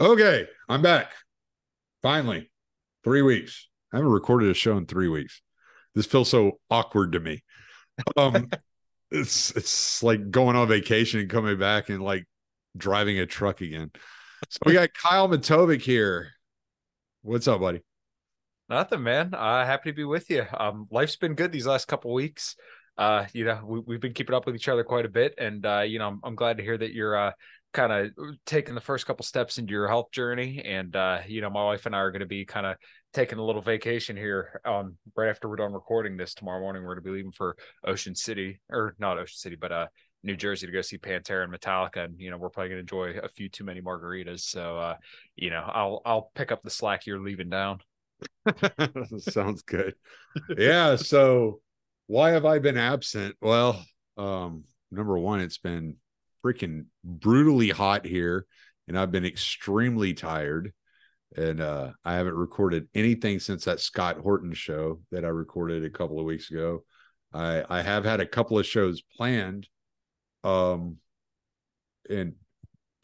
Okay, I'm back. Finally, three weeks. I haven't recorded a show in three weeks. This feels so awkward to me. Um, it's it's like going on vacation and coming back and like driving a truck again. So we got Kyle Matovcik here. What's up, buddy? Nothing, man. Uh, happy to be with you. Um, life's been good these last couple weeks. Uh, you know, we, we've been keeping up with each other quite a bit, and uh, you know, I'm, I'm glad to hear that you're uh kind of taking the first couple steps into your health journey. And uh, you know, my wife and I are going to be kind of taking a little vacation here. Um, right after we're done recording this tomorrow morning, we're going to be leaving for Ocean City, or not Ocean City, but uh, New Jersey to go see Pantera and Metallica, and you know we're probably gonna enjoy a few too many margaritas. So uh, you know I'll I'll pick up the slack you're leaving down. Sounds good. Yeah. So why have I been absent? Well, um, number one, it's been freaking brutally hot here, and I've been extremely tired. And uh, I haven't recorded anything since that Scott Horton show that I recorded a couple of weeks ago. I I have had a couple of shows planned um and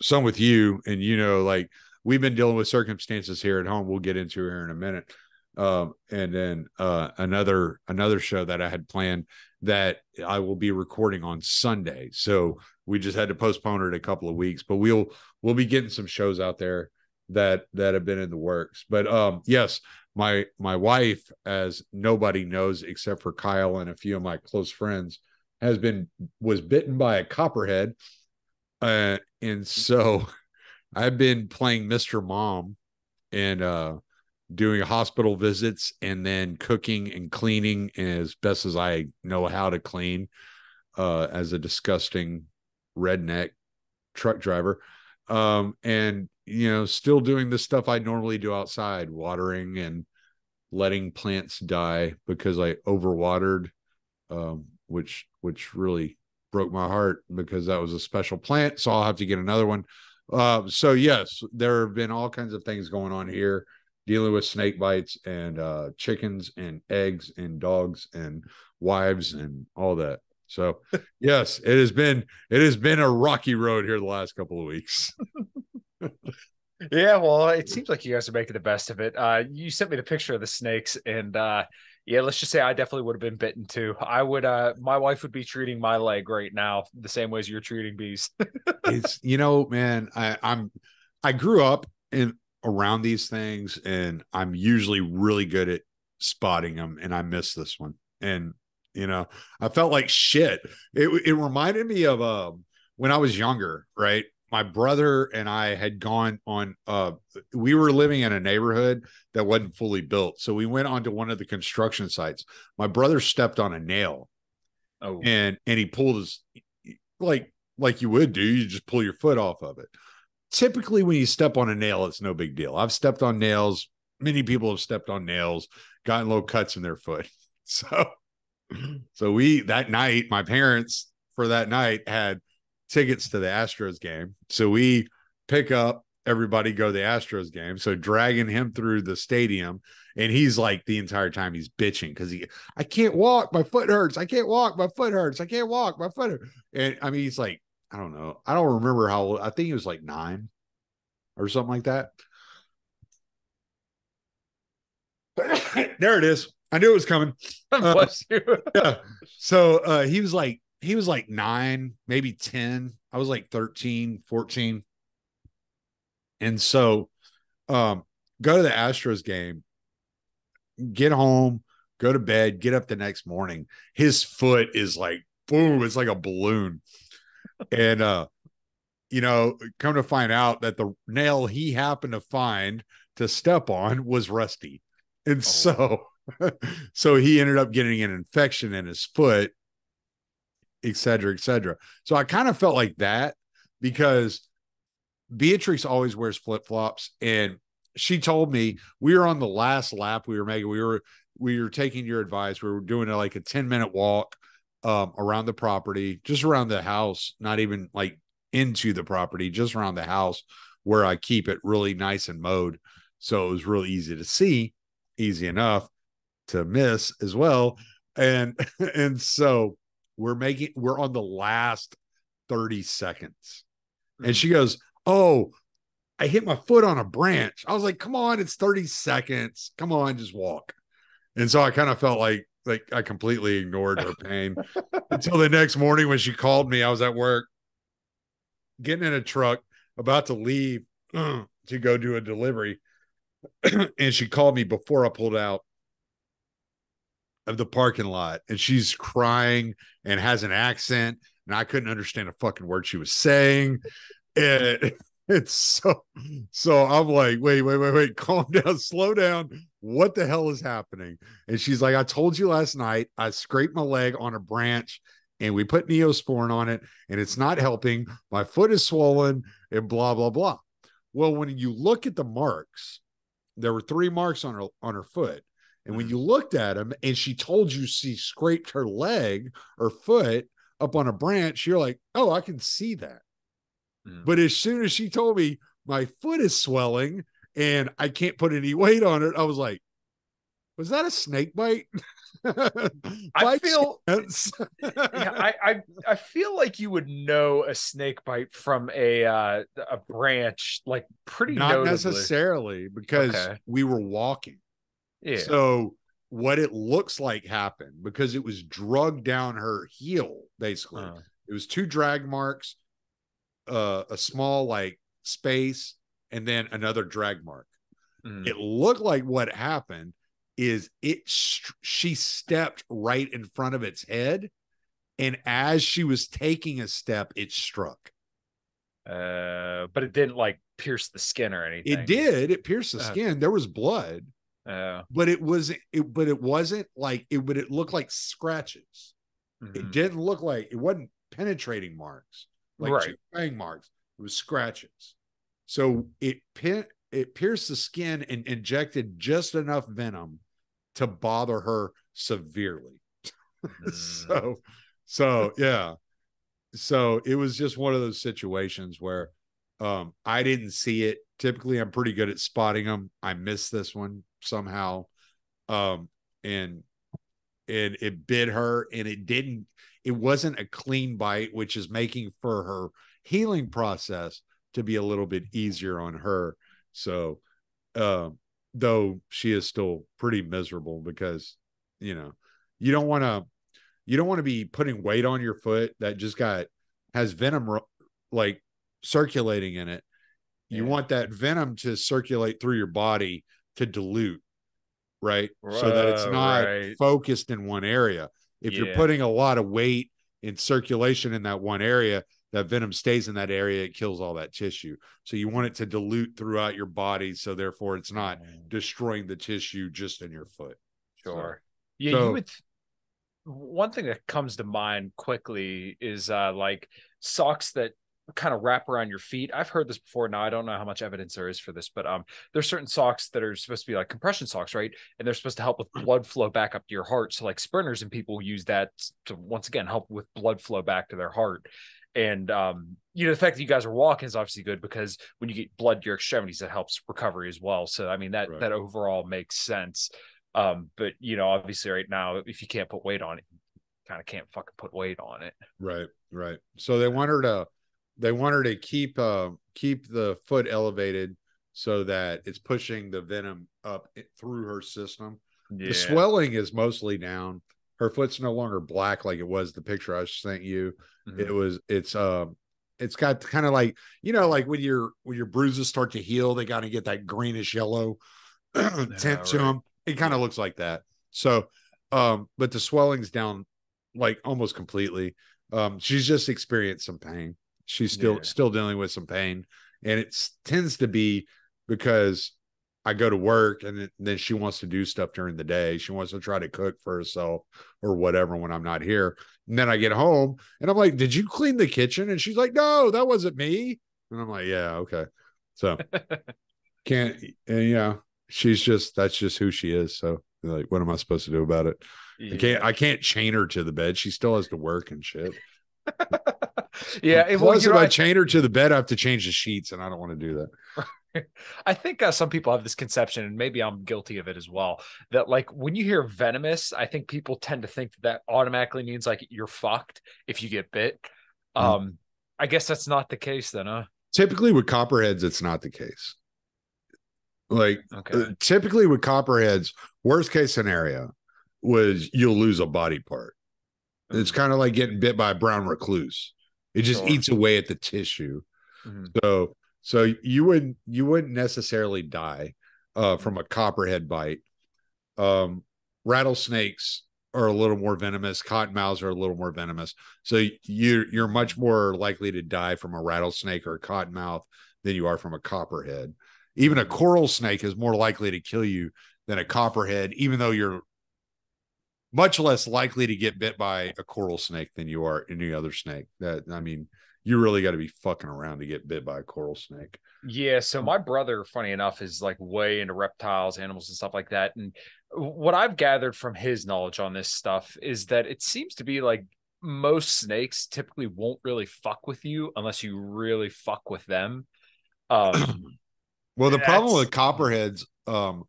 some with you and you know like we've been dealing with circumstances here at home we'll get into here in a minute um and then uh another another show that i had planned that i will be recording on sunday so we just had to postpone it a couple of weeks but we'll we'll be getting some shows out there that that have been in the works. But um yes my my wife as nobody knows except for kyle and a few of my close friends has been was bitten by a copperhead. Uh, and so i've been playing mr mom and uh doing hospital visits and then cooking and cleaning as best as i know how to clean uh as a disgusting redneck truck driver um and you know still doing the stuff i normally do outside watering and letting plants die because i overwatered um which which really broke my heart because that was a special plant. So I'll have to get another one. Uh, so yes, there have been all kinds of things going on here, dealing with snake bites and uh, chickens and eggs and dogs and wives and all that. So yes, it has been it has been a rocky road here the last couple of weeks. yeah, well, it seems like you guys are making the best of it. Uh, you sent me the picture of the snakes, and uh, yeah, let's just say I definitely would have been bitten too. I would uh my wife would be treating my leg right now the same way as you're treating Bea's. it's you know, man, I, I'm I grew up in around these things and I'm usually really good at spotting them and I missed this one. And you know, I felt like shit. It it reminded me of um when I was younger, right? my brother and I had gone on uh we were living in a neighborhood that wasn't fully built. So we went onto one of the construction sites. My brother stepped on a nail. Oh. And and he pulled his like like you would do, you just pull your foot off of it. Typically when you step on a nail it's no big deal. I've stepped on nails, many people have stepped on nails, gotten little cuts in their foot. So so we that night my parents for that night had tickets to the Astros game. So we pick up everybody go to the Astros game. So dragging him through the stadium. And he's like the entire time he's bitching because he, I can't walk. My foot hurts. I can't walk. My foot hurts. I can't walk. My foot hurts. And I mean, he's like, I don't know. I don't remember how old. I think he was like nine or something like that. there it is. I knew it was coming. Uh, yeah. So uh, he was like he was like nine, maybe 10. I was like 13, 14. And so um go to the Astros game, get home, go to bed, get up the next morning. His foot is like boom, it's like a balloon. and uh you know, come to find out that the nail he happened to find to step on was rusty. And oh. so so he ended up getting an infection in his foot et cetera, et cetera. So I kind of felt like that because Beatrix always wears flip flops, and she told me we were on the last lap we were making. We were we were taking your advice. We were doing like a ten minute walk um, around the property, just around the house, not even like into the property, just around the house where I keep it really nice and mowed. So it was really easy to see, easy enough to miss as well. And and so we're making we're on the last 30 seconds. Mm-hmm. And hmm. she goes, "Oh, I hit my foot on a branch. I was like, come on, it's 30 seconds. Come on, just walk. And so I kind of felt like like I completely ignored her pain until the next morning when she called me. I was at work, getting in a truck, about to leave to go do a delivery. and she called me before I pulled out of the parking lot and she's crying and has an accent and I couldn't understand a fucking word she was saying. It's so so I'm like, wait, wait, wait, wait, calm down, slow down. What the hell is happening? And she's like, I told you last night, I scraped my leg on a branch and we put neosporin on it and it's not helping. My foot is swollen and blah blah blah. Well, when you look at the marks, there were three marks on her on her foot. And when mm. you looked at him and she told you she scraped her leg or foot up on a branch, you're like, oh, I can see that. Mm. But as soon as she told me my foot is swelling and I can't put any weight on it, I was like, was that a snake bite? I feel yeah, I, I I feel like you would know a snake bite from a uh, a branch like pretty not notably. necessarily because okay. we were walking. Yeah. So what it looks like happened because it was drugged down her heel basically. Uh. It was two drag marks, uh, a small like space, and then another drag mark. Mm. It looked like what happened is it she stepped right in front of its head and as she was taking a step it struck uh but it didn't like pierce the skin or anything it did it pierced the uh, skin there was blood uh, but it was it but it wasn't like it would it look like scratches mm-hmm. it didn't look like it wasn't penetrating marks like right. bang marks it was scratches so it pin it pierced the skin and injected just enough venom to bother her severely. Mm. so, so yeah. So it was just one of those situations where um, I didn't see it. Typically, I'm pretty good at spotting them. I missed this one somehow. Um, and and it bit her and it didn't it wasn't a clean bite which is making for her healing process to be a little bit easier on her so um though she is still pretty miserable because you know you don't want to you don't want to be putting weight on your foot that just got has venom like circulating in it you yeah. want that venom to circulate through your body to dilute right, so that it's not right. focused in one area if yeah. you're putting a lot of weight in circulation in that one area that venom stays in that area it kills all that tissue so you want it to dilute throughout your body so therefore it's not mm. destroying the tissue just in your foot sure so, yeah so, you would one thing that comes to mind quickly is uh like socks that kind of wrap around your feet. I've heard this before. Now I don't know how much evidence there is for this, but um, there's certain socks that are supposed to be like compression socks, right? And they're supposed to help with blood flow back up to your heart. So like sprinters and people use that to once again help with blood flow back to their heart and um, you know the fact that you guys are walking is obviously good because when you get blood to your extremities it helps recovery as well so i mean that right. that overall makes sense um, but you know obviously right now if you can't put weight on it kind of can't fucking put weight on it right right so they want her to they want her to keep uh keep the foot elevated so that it's pushing the venom up through her system. Yeah. the swelling is mostly down. Her foot's no longer black like it was the picture I sent you. Mm-hmm. It was it's um it's got kind of like you know like when your when your bruises start to heal they got to get that greenish yellow tint yeah, to them it kind of looks like that. So um but the swelling's down like almost completely. Um she's just experienced some pain she's still yeah. still dealing with some pain and it tends to be because I go to work and then she wants to do stuff during the day. She wants to try to cook for herself or whatever when I'm not here. And then I get home and I'm like, Did you clean the kitchen? And she's like, No, that wasn't me. And I'm like, Yeah, okay. So can't, and yeah, she's just, that's just who she is. So, like, what am I supposed to do about it? Yeah. I can't, I can't chain her to the bed. She still has to work and shit. yeah. Plus, if I chain her to the bed, I have to change the sheets, and I don't want to do that. I think uh, some people have this conception, and maybe I'm guilty of it as well. That like when you hear venomous, I think people tend to think that, that automatically means like you're fucked if you get bit. Mm. Um, I guess that's not the case then, huh? Typically with copperheads, it's not the case. Like Okay. uh, typically with copperheads, worst case scenario was you'll lose a body part. It's kind of like getting bit by a brown recluse. It just Sure. eats away at the tissue. Mhm. So so you wouldn't you wouldn't necessarily die uh from a copperhead bite. Um rattlesnakes are a little more venomous, cottonmouths are a little more venomous. So you you're much more likely to die from a rattlesnake or a cottonmouth than you are from a copperhead. Even a coral snake is more likely to kill you than a copperhead, even though you're much less likely to get bit by a coral snake than you are any other snake. That I mean, you really got to be fucking around to get bit by a coral snake. Yeah, so my brother, funny enough, is like way into reptiles, animals, and stuff like that. And what I've gathered from his knowledge on this stuff is that it seems to be like most snakes typically won't really fuck with you unless you really fuck with them. Um, Well, the problem with copperheads, um,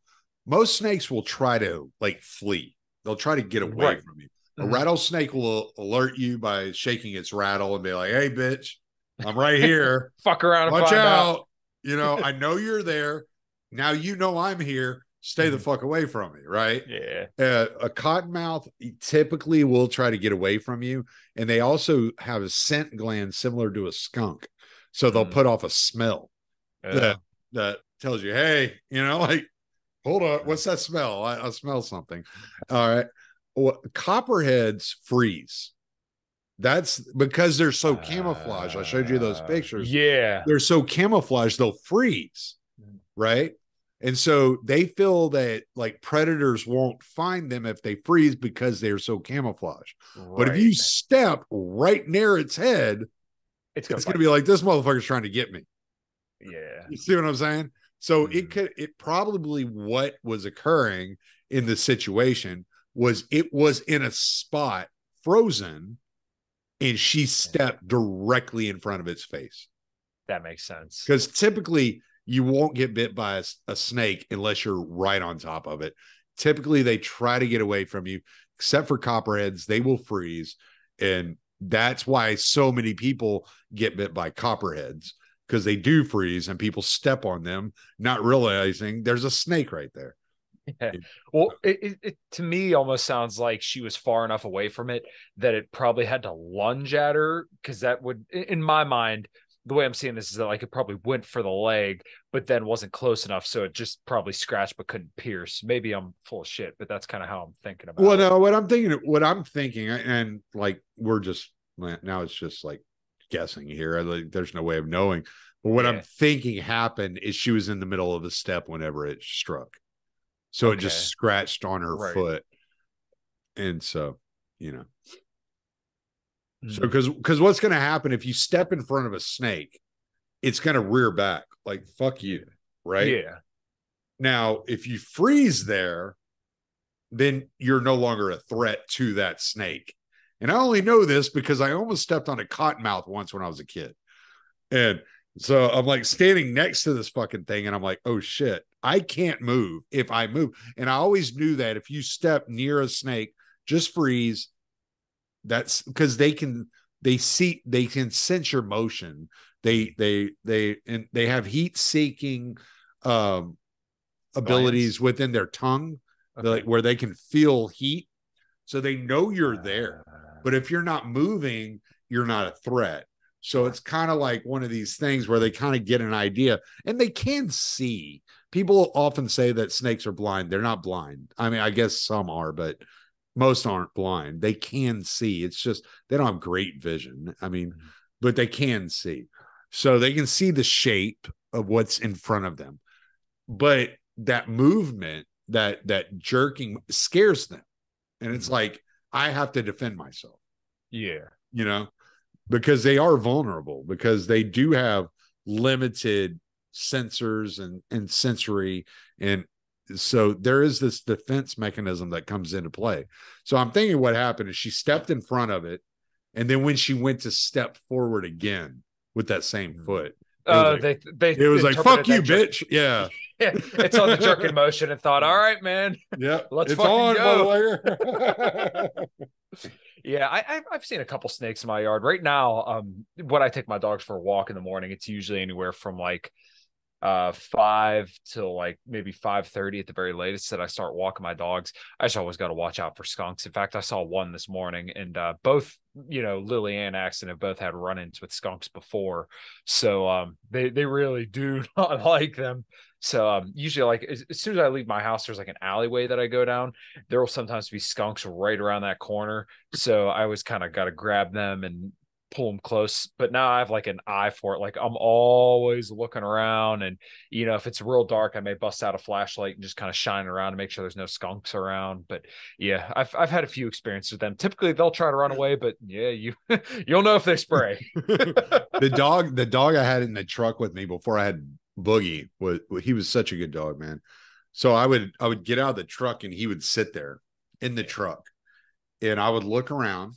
most snakes will try to like flee. They'll try to get away Right. from you. A Mhm. rattlesnake will alert you by shaking its rattle and be like, "Hey, bitch, I'm right here. fuck around and Watch find out. out. You know, I know you're there. Now you know I'm here. Stay the Mhm. fuck away from me, right? Yeah. uh, a cottonmouth typically will try to get away from you, and they also have a scent gland similar to a skunk, so they'll Mm. put off a smell Yeah. that that tells you, "Hey, you know, like, hold on, what's that smell? I, I smell something." All right, well, copperheads freeze. That's because they're so camouflaged. I showed you those Uh, pictures Yeah. they're so camouflaged they'll freeze Mhm. right and so they feel that like predators won't find them if they freeze because they're so camouflaged but if you step right near its head it's it's gonna, going to be like this motherfucker's trying to get me yeah. you see what i'm saying so Mhm. it could it probably what was occurring in the situation was it was in a spot frozen and she stepped directly in front of its face That makes sense. because typically you won't get bit by a snake unless you're right on top of it. Typically, they try to get away from you, except for copperheads, they will freeze. And that's why so many people get bit by copperheads because they do freeze and people step on them, not realizing there's a snake right there. Yeah. Well, it, it, to me almost sounds like she was far enough away from it that it probably had to lunge at her because that would, in my mind, the way I'm seeing this is that like it probably went for the leg, but then wasn't close enough, so it just probably scratched but couldn't pierce. Maybe I'm full of shit, but that's kind of how I'm thinking about it. Well, it. no, what I'm thinking, what I'm thinking, and like we're just now it's just like guessing here. Like there's no way of knowing. But what I'm thinking happened is she was in the middle of the step whenever it struck. So it just scratched on her Right. foot. And so, you know. So Mm. because because what's gonna happen if you step in front of a snake, it's gonna rear back, like fuck you, right? Yeah. Now, if you freeze there, then you're no longer a threat to that snake. And I only know this because I almost stepped on a cottonmouth once when I was a kid. And so I'm like standing next to this fucking thing, and I'm like, oh shit, I can't move if I move. And I always knew that if you step near a snake, just freeze. That's because they can they see they can sense your motion. They they they and they have heat seeking um abilities within their tongue Okay. like where they can feel heat so they know you're there but if you're not moving you're not a threat. So it's kind of like one of these things where they kind of get an idea and they can see. People often say that snakes are blind. They're not blind. I mean i guess some are but most aren't blind. They can see. It's just they don't have great vision. I mean Mhm. but they can see. So they can see the shape of what's in front of them. But that movement that that jerking scares them and it's like i have to defend myself. Yeah. you know because they are vulnerable because they do have limited sensors and and sensory. And so there is this defense mechanism that comes into play. So i'm thinking what happened is she stepped in front of it. And then when she went to step forward again with that same Mhm. foot Oh, like- they they it was like fuck you jerk- bitch. Yeah it's on the jerking motion and thought, all right, man. yeah Let's it's fucking on go. Yeah, I, I've seen a couple snakes in my yard right now. Um, when I take my dogs for a walk in the morning, it's usually anywhere from like uh five till like maybe five thirty at the very latest that I start walking my dogs. I just always got to watch out for skunks. In fact, I saw one this morning, and uh, both you know Lily and Axton have both had run-ins with skunks before, so um they they really do not like them. So um, usually, like as, as, soon as I leave my house, there's like an alleyway that I go down. There will sometimes be skunks right around that corner. So I always kind of got to grab them and pull them close. But now I have like an eye for it. Like I'm always looking around, and you know, if it's real dark, I may bust out a flashlight and just kind of shine around to make sure there's no skunks around. But yeah, I've I've had a few experiences with them. Typically, they'll try to run away, but yeah, you you'll know if they spray. the dog, the dog I had in the truck with me before I had Boogie was he was such a good dog, man. So I would I would get out of the truck and he would sit there in the truck, and I would look around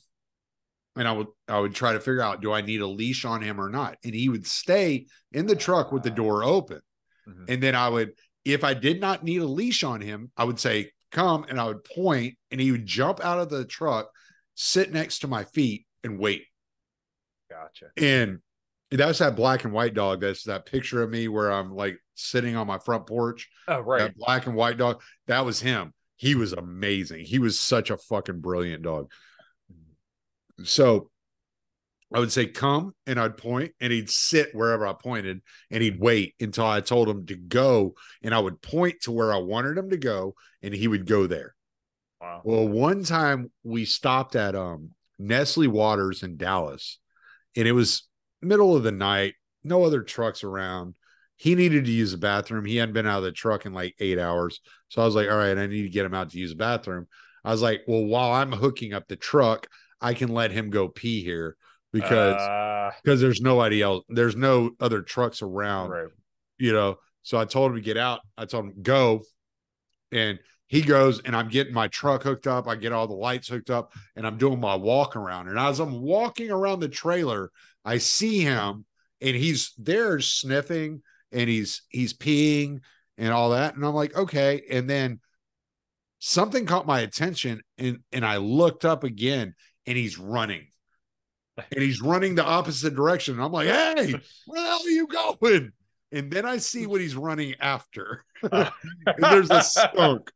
and I would I would try to figure out do I need a leash on him or not, and he would stay in the truck with the door open, mm-hmm. and then I would if I did not need a leash on him, I would say come, and I would point, and he would jump out of the truck, sit next to my feet, and wait. Gotcha. And that's that black and white dog. That's that picture of me where I'm like sitting on my front porch. Oh, right. That black and white dog. That was him. He was amazing. He was such a fucking brilliant dog. So I would say, come, and I'd point, and he'd sit wherever I pointed, and he'd wait until I told him to go. And I would point to where I wanted him to go, and he would go there. Wow. Well, one time we stopped at um Nestle Waters in Dallas, and it was middle of the night, no other trucks around. He needed to use the bathroom. He hadn't been out of the truck in like eight hours. So I was like, all right, I need to get him out to use the bathroom. I was like, well, while I'm hooking up the truck, I can let him go pee here because uh, because there's nobody else. There's no other trucks around. Right. You know. So I told him to get out. I told him go. And he goes and I'm getting my truck hooked up. I get all the lights hooked up and I'm doing my walk around. And as I'm walking around the trailer, I see him and he's there sniffing and he's he's peeing and all that. And I'm like, okay. And then something caught my attention and and I looked up again and he's running. And he's running the opposite direction. And I'm like, hey, where the hell are you going? And then I see what he's running after. there's a skunk.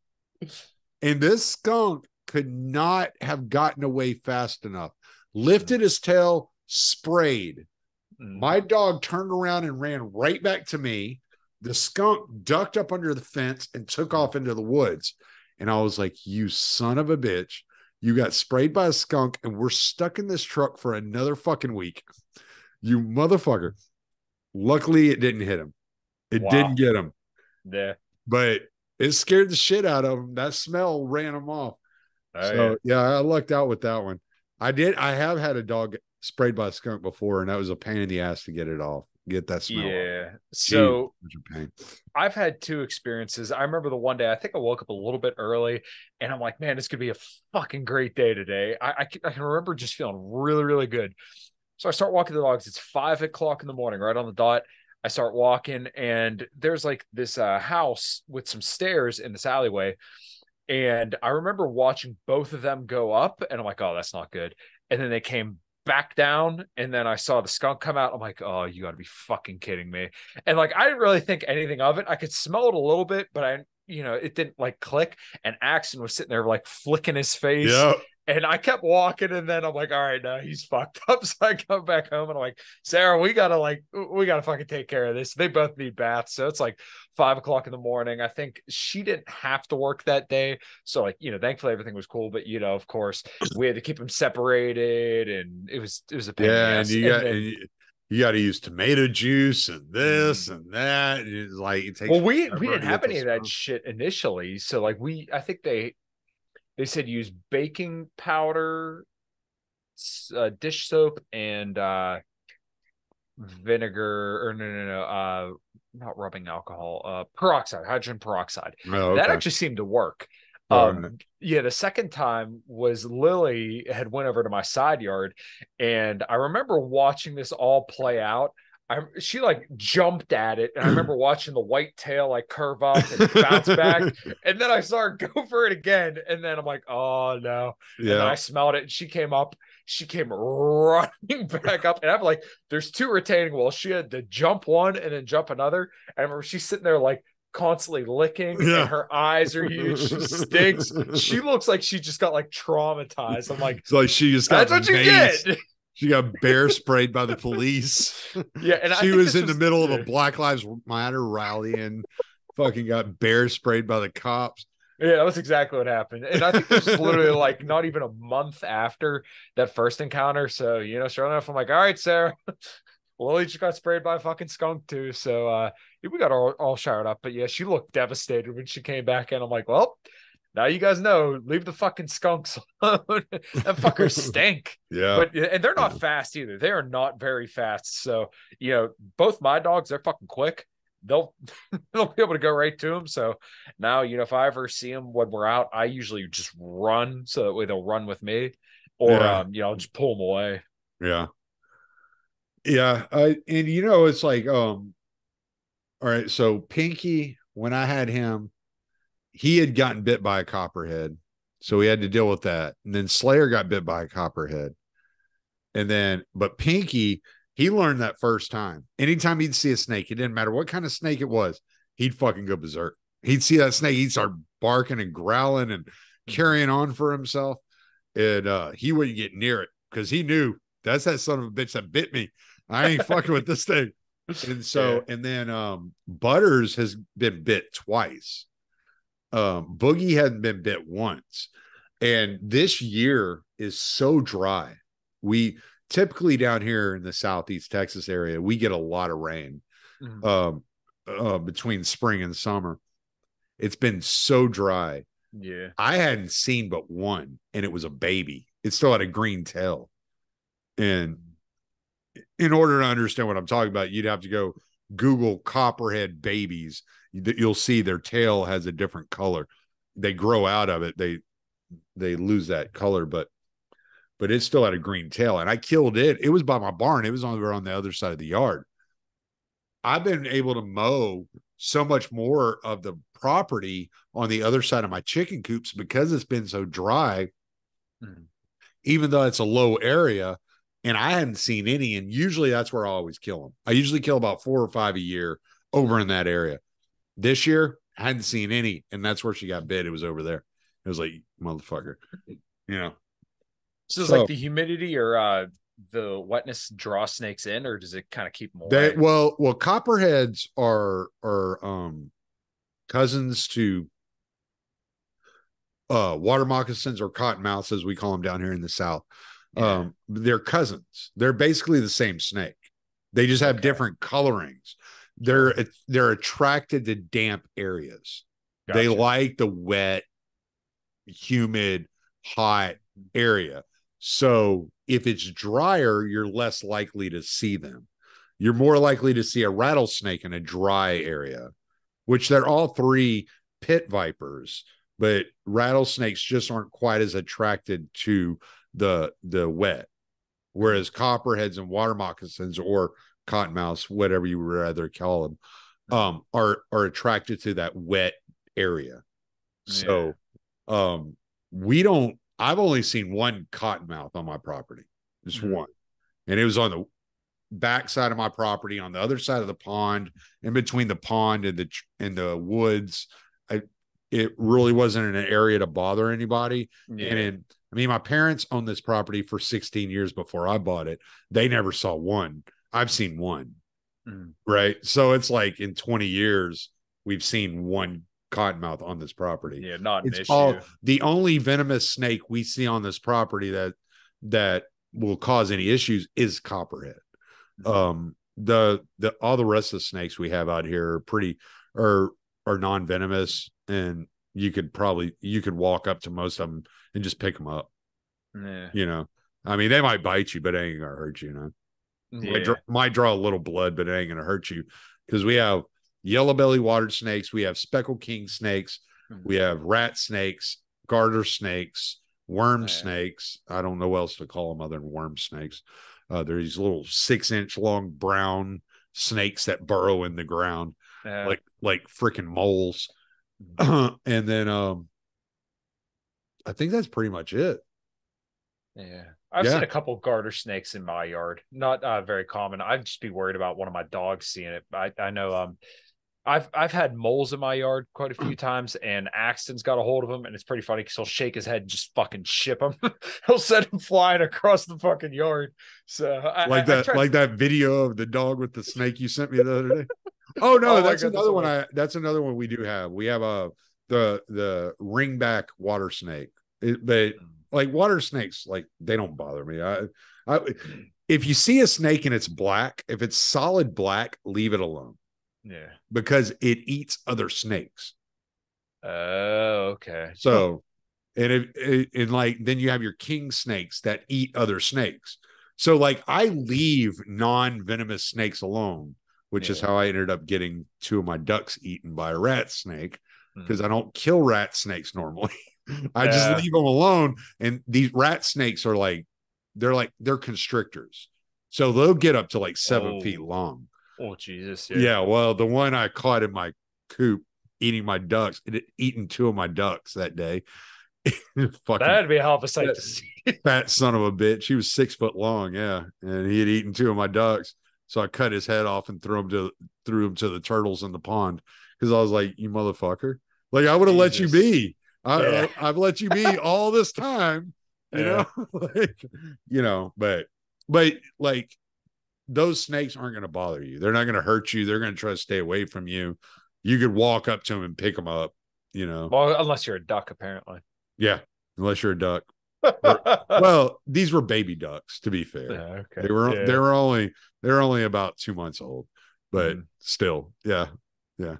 And this skunk could not have gotten away fast enough. Lifted his tail, sprayed. Mm. My dog turned around and ran right back to me. The skunk ducked up under the fence and took off into the woods. And I was like, You son of a bitch. You got sprayed by a skunk, and we're stuck in this truck for another fucking week. You motherfucker. Luckily, it didn't hit him. It wow. didn't get him. Yeah. But it scared the shit out of him. That smell ran him off. Oh, so yeah. yeah, I lucked out with that one. I did. I have had a dog sprayed by a skunk before, and that was a pain in the ass to get it off, get that smell. Yeah. Off. So I've had two experiences. I remember the one day I think I woke up a little bit early, and I'm like, man, it's gonna be a fucking great day today. I I, I can remember just feeling really really good. So I start walking the dogs. It's five o'clock in the morning, right on the dot. I start walking, and there's like this uh, house with some stairs in this alleyway. And I remember watching both of them go up, and I'm like, oh, that's not good. And then they came back down and then I saw the skunk come out. I'm like, oh, you gotta be fucking kidding me. And like I didn't really think anything of it. I could smell it a little bit, but I you know, it didn't like click. And Axton was sitting there like flicking his face. And I kept walking, and then I'm like, all right, now he's fucked up. So I come back home and I'm like, Sarah, we gotta like, we gotta fucking take care of this. They both need baths. So it's like five o'clock in the morning. I think she didn't have to work that day. So, like, you know, thankfully everything was cool. But you know, of course, we had to keep them separated, and it was it was a pain. Yeah, and you got then, you got to use tomato juice and this mm. and that. It's like it takes well, we we didn't have any of that shit initially. So like we, I think they they said use baking powder, uh, dish soap, and uh, vinegar. Or no, no, no, uh, not rubbing alcohol. Uh, peroxide, hydrogen peroxide. Oh, okay. That actually seemed to work. Um, yeah, the second time was Lily had went over to my side yard, and I remember watching this all play out. I she like jumped at it, and I remember watching the white tail like curve up and bounce back, and then I saw her go for it again, and then I'm like, oh no. Yeah. I smelled it, and she came up. She came running back up, and I'm like, "There's two retaining walls." She had to jump one and then jump another. I remember she's sitting there like constantly licking, Yeah. and her eyes are huge. She stinks. She looks like she just got like traumatized. I'm like, It's like she just got "That's what you get." She got bear sprayed by the police. Yeah, and she was in the middle of a Black Lives Matter rally and fucking got bear sprayed by the cops. Yeah, that was exactly what happened. And I think this was literally like not even a month after that first encounter. So, you know, sure enough, I'm like, all right, Sarah. Lily just got sprayed by a fucking skunk too. So uh we got all, all showered up. But yeah, she looked devastated when she came back in. I'm like, well, now you guys know, leave the fucking skunks alone. that fuckers stink. Yeah. But and they're not fast either. They are not very fast. So, you know, both my dogs, they're fucking quick. They'll they'll be able to go right to them. So now, you know, if I ever see them when we're out, I usually just run so that way they'll run with me, or Yeah. um, you know, I'll just pull them away. Yeah. Yeah. I and you know, it's like, um, all right, so Pinky, when I had him, he had gotten bit by a copperhead. So he had to deal with that. And then Slayer got bit by a copperhead. And then, but Pinky, he learned that first time. Anytime he'd see a snake, it didn't matter what kind of snake it was, he'd fucking go berserk. He'd see that snake, he'd start barking and growling and carrying on for himself. And uh, he wouldn't get near it because he knew that's that son of a bitch that bit me. I ain't fucking with this thing. And so, and then um Butters has been bit twice. Um Boogie hadn't been bit once. And this year is so dry. We typically down here in the southeast Texas area, we get a lot of rain Mhm. um uh between spring and summer. It's been so dry. Yeah. I hadn't seen but one, and it was a baby. It still had a green tail. And in order to understand what I'm talking about, you'd have to go Google copperhead babies. That you'll see their tail has a different color. They grow out of it. They they lose that color, but but it still had a green tail. And I killed it. It was by my barn. It was over on the other side of the yard. I've been able to mow so much more of the property on the other side of my chicken coops because it's been so dry. Mhm. Even though it's a low area, and I hadn't seen any, and usually that's where I always kill them. I usually kill about four or five a year over in that area. This year, I hadn't seen any, and that's where she got bit. It was over there. It was like motherfucker, you know. So it's So- like the humidity or uh the wetness draw snakes in, or does it kind of keep them away? They well, well, copperheads are are um cousins to uh water moccasins or cottonmouths as we call them down here in the south. Yeah. Um, they're cousins. They're basically the same snake. They just have Okay. different colorings. They're they're attracted to damp areas. They like the wet, humid, hot area. So if it's drier, you're less likely to see them. You're more likely to see a rattlesnake in a dry area, which they're all three pit vipers, but rattlesnakes just aren't quite as attracted to the the wet. Whereas copperheads and water moccasins or cottonmouths, whatever you would rather call them, um, are are attracted to that wet area. So um we don't I've only seen one cottonmouth on my property. Just Mhm. one. And it was on the back side of my property on the other side of the pond, in between the pond and the and the woods. I it really wasn't in an area to bother anybody. Yeah. And in, I mean, my parents owned this property for 16 years before I bought it. They never saw one. I've seen one. Mhm. Right. So it's like in 20 years, we've seen one cottonmouth on this property yeah, not an it's issue. all the only venomous snake we see on this property that that will cause any issues is copperhead Mhm. um the the all the rest of the snakes we have out here are pretty are are non-venomous and you could probably you could walk up to most of them and just pick them up yeah. you know i mean they might bite you but it ain't gonna hurt you, you know Yeah. might, draw, might draw a little blood, but it ain't gonna hurt you because we have yellow belly water snakes, we have speckled king snakes, Mhm. we have rat snakes, garter snakes, worm Yeah. snakes. I don't know what else to call them other than worm snakes. Uh, they're these little six inch long brown snakes that burrow in the ground Yeah. like like freaking moles. and then um I think that's pretty much it. Yeah. I've Yeah. seen a couple garter snakes in my yard. Not uh, very common. I'd just be worried about one of my dogs seeing it. I, I know um I've I've had moles in my yard quite a few times, and Axton's got a hold of them, and it's pretty funny because he'll shake his head and just fucking ship them. he'll send him flying across the fucking yard. So I, Like I- I that tried- like that video of the dog with the snake you sent me the other day. Oh no, Oh that's goodness, another one. I that's another one we do have. We have a the the ringback water snake. It, but like water snakes like they don't bother me. I I if you see a snake and it's black, if it's solid black, leave it alone yeah. because it eats other snakes. Oh, okay. So, and if it, and like then you have your king snakes that eat other snakes. So like I leave non-venomous snakes alone, which is how I ended up getting two of my ducks eaten by a rat snake Hmm. because I don't kill rat snakes normally. I just leave them alone. And these rat snakes are like they're like they're constrictors. So they'll get up to like seven Oh. feet long. Oh Jesus. Yeah. yeah. Well, the one I caught in my coop eating my ducks, it had eaten two of my ducks that day. Fucking That'd be a hell of a sight that- to see. fat son of a bitch. He was six foot long, yeah, and he had eaten two of my ducks. So I cut his head off and threw him to threw him to the turtles in the pond because I was like, "You motherfucker!" Like I would have let you be. I, have let you be all this time, you Yeah. know, like you know, but but like those snakes aren't going to bother you. They're not going to hurt you. They're going to try to stay away from you. You could walk up to them and pick them up, you know. Well, unless you're a duck, apparently. Yeah, unless you're a duck. Well, these were baby ducks, to be fair. Yeah, okay. They were Yeah. they were only they're only about two months old, but Mhm. still, yeah, yeah.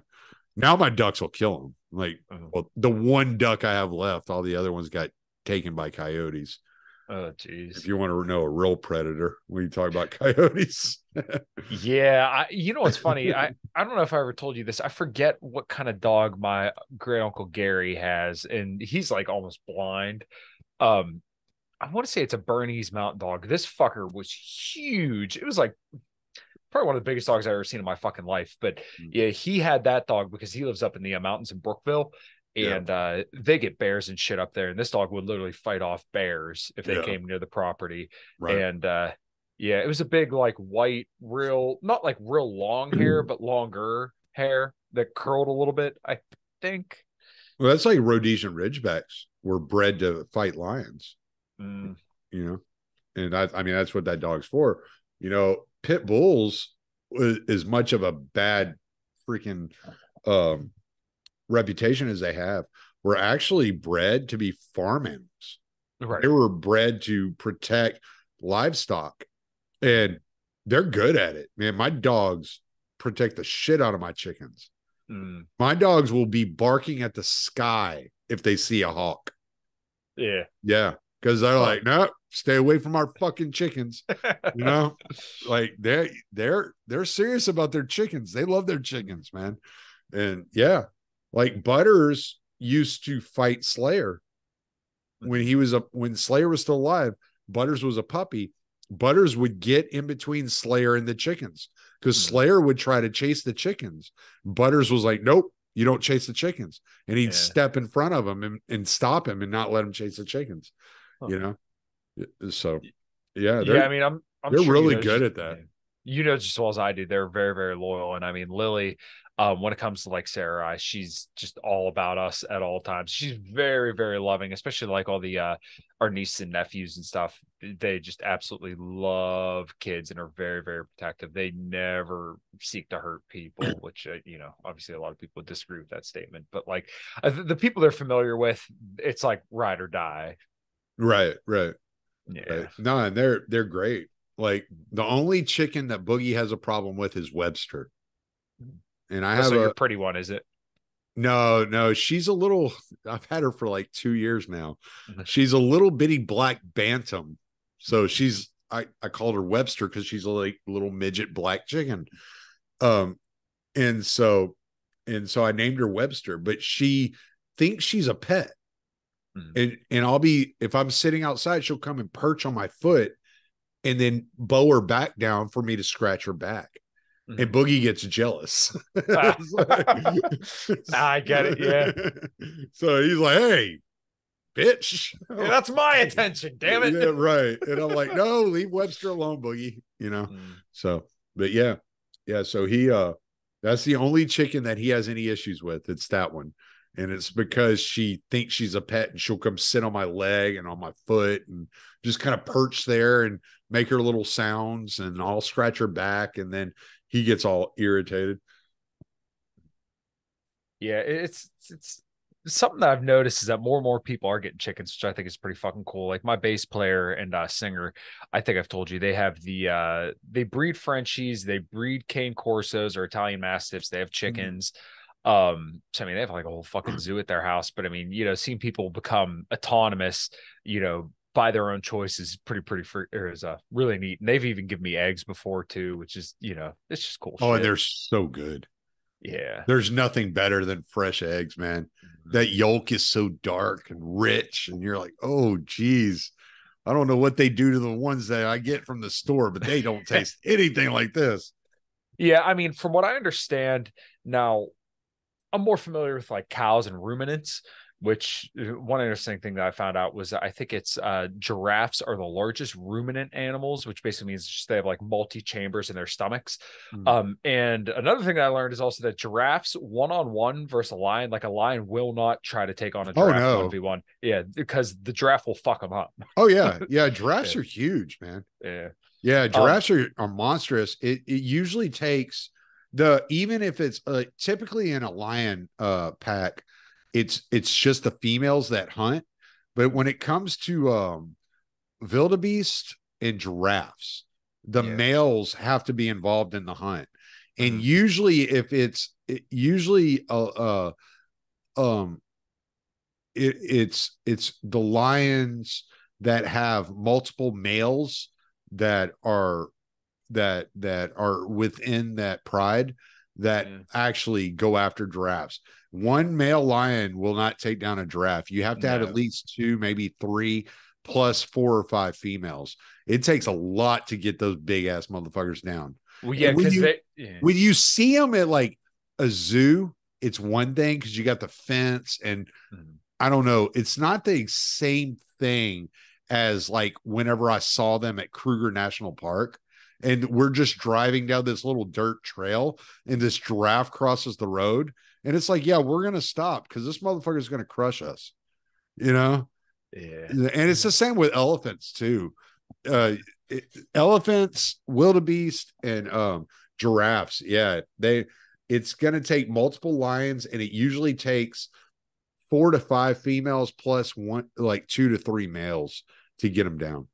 Now my ducks will kill them. Like, Mhm. well, the one duck I have left, all the other ones got taken by coyotes. Oh jeez. If you want to know a real predator, when you talk about coyotes, Yeah, I, you know what's funny? I I don't know if I ever told you this. I forget what kind of dog my great uncle Gary has, and he's like almost blind. Um, I want to say it's a Bernese Mountain Dog. This fucker was huge. It was like probably one of the biggest dogs I've ever seen in my fucking life. But Mm. yeah, he had that dog because he lives up in the uh, mountains in Brookville. Yeah. And uh, they get bears and shit up there, and this dog would literally fight off bears if they Yeah. came near the property right? and uh yeah it was a big like white real not like real long hair but longer hair that curled a little bit i think well, that's like Rhodesian Ridgebacks were bred to fight lions. Mm, you know and I, I mean that's what that dog's for you know pit bulls as much of a bad freaking um reputation as they have were actually bred to be farm animals right. They were bred to protect livestock and they're good at it. Man my dogs protect the shit out of my chickens. Mm, my dogs will be barking at the sky if they see a hawk. Yeah. Yeah because they're Oh. like no stay away from our fucking chickens you know? Like they're they're they're serious about their chickens. They love their chickens man. And yeah like butters used to fight slayer when he was a when slayer was still alive butters was a puppy. Butters would get in between slayer and the chickens because Mhm. slayer would try to chase the chickens. Butters was like nope you don't chase the chickens. And he'd Yeah. step in front of him and, and stop him and not let him chase the chickens Huh. you know so yeah they're, yeah i mean i'm, I'm they're sure you really know good at that. you know just as well as i do they're very very loyal and i mean lily um when it comes to like sarah she's just all about us at all times. She's very very loving especially like all the uh our nieces and nephews and stuff. They just absolutely love kids and are very very protective. They never seek to hurt people which uh, you know obviously a lot of people disagree with that statement but like uh, the people they're familiar with it's like ride or die. Right right yeah. No and they're they're great. Like the only chicken that boogie has a problem with is webster. And i have so a your pretty one is it? No no she's a little i've had her for like two years now. Mhm. she's a little bitty black bantam. So she's i i called her webster because she's a like little midget black chicken. Um and so and so i named her webster but she thinks she's a pet Mhm. and and i'll be if i'm sitting outside she'll come and perch on my foot and then bow her back down for me to scratch her back Mhm. and Boogie gets jealous. Ah. Like- I get it, yeah. So he's like, "Hey, bitch, Yeah, that's my attention, damn it. Yeah, right. And I'm like, "No, leave Webster alone, Boogie." You know. Mm. So, but yeah, yeah. So he, uh, that's the only chicken that he has any issues with. It's that one. And it's because she thinks she's a pet and she'll come sit on my leg and on my foot and just kind of perch there and make her little sounds and I'll scratch her back. And then he gets all irritated. Yeah, it's it's something that I've noticed is that more and more people are getting chickens, which I think is pretty fucking cool. Like my bass player and uh, singer, I think I've told you they have the uh they breed Frenchies, they breed cane corsos or Italian mastiffs, they have chickens. Um, so I mean, they have like a whole fucking zoo at their house. But I mean, you know, seeing people become autonomous, you know, by their own choice is pretty pretty free, or is uh really neat. And they've even given me eggs before too, which is you know, it's just cool. Oh, shit. they're so good. yeah. There's nothing better than fresh eggs, man. That yolk is so dark and rich. And you're like, oh, geez. I don't know what they do to the ones that I get from the store, but they don't taste anything like this. Yeah, I mean, from what I understand, now I'm more familiar with like cows and ruminants, which uh, one interesting thing that I found out was that I think it's uh giraffes are the largest ruminant animals, which basically means just they have like multi chambers in their stomachs. Mm. Um, and another thing that I learned is also that giraffes one on one versus a lion, like a lion will not try to take on a Oh, giraffe one v one. Yeah, because the giraffe will fuck them up. Oh, yeah. Yeah. Giraffes Yeah. are huge, man. Yeah. Yeah. Giraffes are, are monstrous. It, it usually takes the, even if it's uh, typically in a lion uh, pack, it's, it's just the females that hunt. But when it comes to um, wildebeest and giraffes, the Yeah. males have to be involved in the hunt. And Mhm. usually, if it's it, usually uh, uh um it, it's it's the lions that have multiple males that are that that are within that pride that Yeah. actually go after giraffes. One male lion will not take down a giraffe. You have to have at least two, maybe three, plus four or five females. It takes a lot to get those big ass motherfuckers down. Well, yeah, when because you- they yeah. When you see them at like a zoo, it's one thing because you got the fence and Mhm. I don't know. It's not the same thing as like whenever I saw them at Kruger National Park. And we're just driving down this little dirt trail, and this giraffe crosses the road. And it's like, yeah, we're going to stop because this motherfucker is going to crush us, you know? yeah. And it's the same with elephants, too. Uh, it- elephants, wildebeest, and um, giraffes. Yeah, they, it's going to take multiple lions, and it usually takes four to five females plus one, like two to three males to get them down.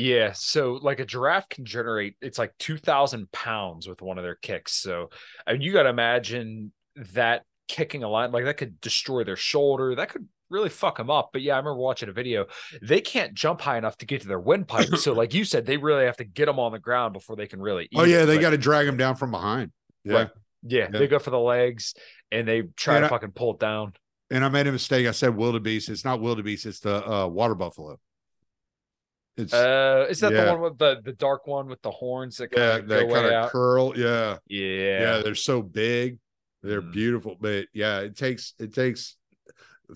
Yeah, so like a giraffe can generate it's like 2000 pounds with one of their kicks. So I mean, you got to imagine that kicking a line like that could destroy their shoulder. That could really fuck them up. But yeah, I remember watching a video. They can't jump high enough to get to their windpipe. so like you said, they really have to get them on the ground before they can really. Oh yeah, it. they got to drag them down from behind. Yeah. Right. yeah, yeah. they go for the legs and they try And to I- fucking pull it down. And I made a mistake. I said wildebeest. It's not wildebeest. It's the uh, water buffalo. It's Uh, is that yeah. the one with the the dark one with the horns that kind yeah, of that go kind of out? curl. Yeah. yeah, yeah they're so big they're Mhm. beautiful but yeah it takes it takes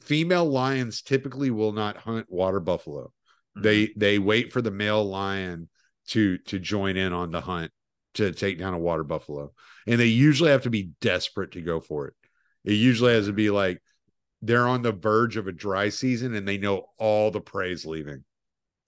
female lions typically will not hunt water buffalo Mhm. they they wait for the male lion to to join in on the hunt to take down a water buffalo and they usually have to be desperate to go for it it usually has to be like they're on the verge of a dry season and they know all the prey's leaving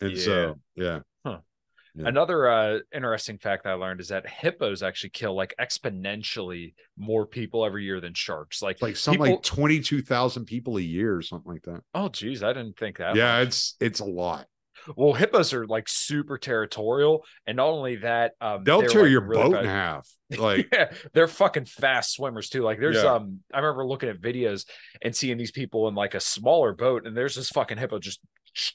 and so yeah Yeah. Another uh, interesting fact I learned is that hippos actually kill like exponentially more people every year than sharks. Like, like some people- like 22,000 people a year or something like that oh geez, I didn't think that. yeah much. it's it's a lot well, hippos are like super territorial, and not only that, um, they'll tear like, your really boat fast- in half like yeah, they're fucking fast swimmers too. Like there's Yeah. um I remember looking at videos and seeing these people in like a smaller boat and there's this fucking hippo just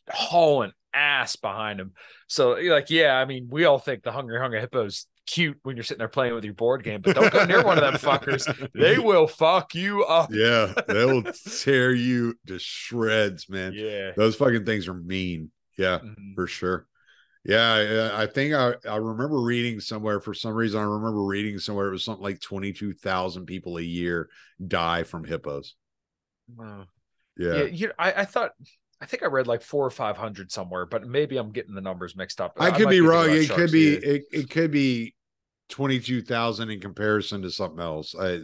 hauling ass behind him. So like, yeah, I mean, we all think the hungry hungry hippo's cute when you're sitting there playing with your board game, but don't go near one of them fuckers. They will fuck you up. yeah they'll tear you to shreds man Yeah. those fucking things are mean yeah Mhm. for sure Yeah, I think I, I remember reading somewhere for some reason. I remember reading somewhere it was something like 22,000 people a year die from hippos. Wow. Yeah. Yeah, you know, I, I thought I think I read like four or five hundred somewhere, but maybe I'm getting the numbers mixed up. I could might be wrong. It could be it, it could be 22,000 in comparison to something else. I,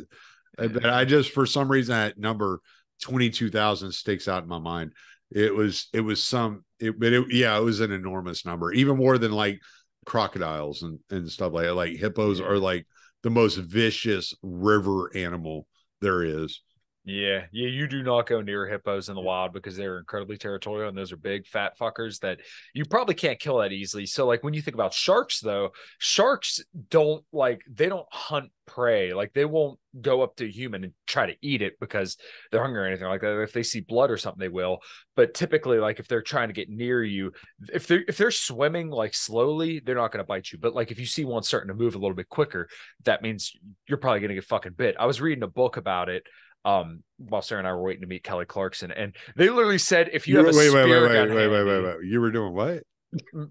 I but I just for some reason that number 22,000 sticks out in my mind. It was it was some it but it, yeah, it was an enormous number. Even more than like crocodiles and and stuff like that. Like hippos are like the most vicious river animal there is. Yeah, yeah, you do not go near hippos in the wild because they're incredibly territorial and those are big fat fuckers that you probably can't kill that easily. So like when you think about sharks though, sharks don't like they don't hunt prey. Like they won't go up to a human and try to eat it because they're hungry or anything like that. If they see blood or something they will. But typically like if they're trying to get near you, if they're if they're swimming like slowly, they're not going to bite you. But like if you see one starting to move a little bit quicker, that means you're probably going to get fucking bit. I was reading a book about it um while Sarah and I were waiting to meet Kelly Clarkson and they literally said if you, You- have a wait, wait, wait, wait, wait, wait, wait, wait. You were doing what?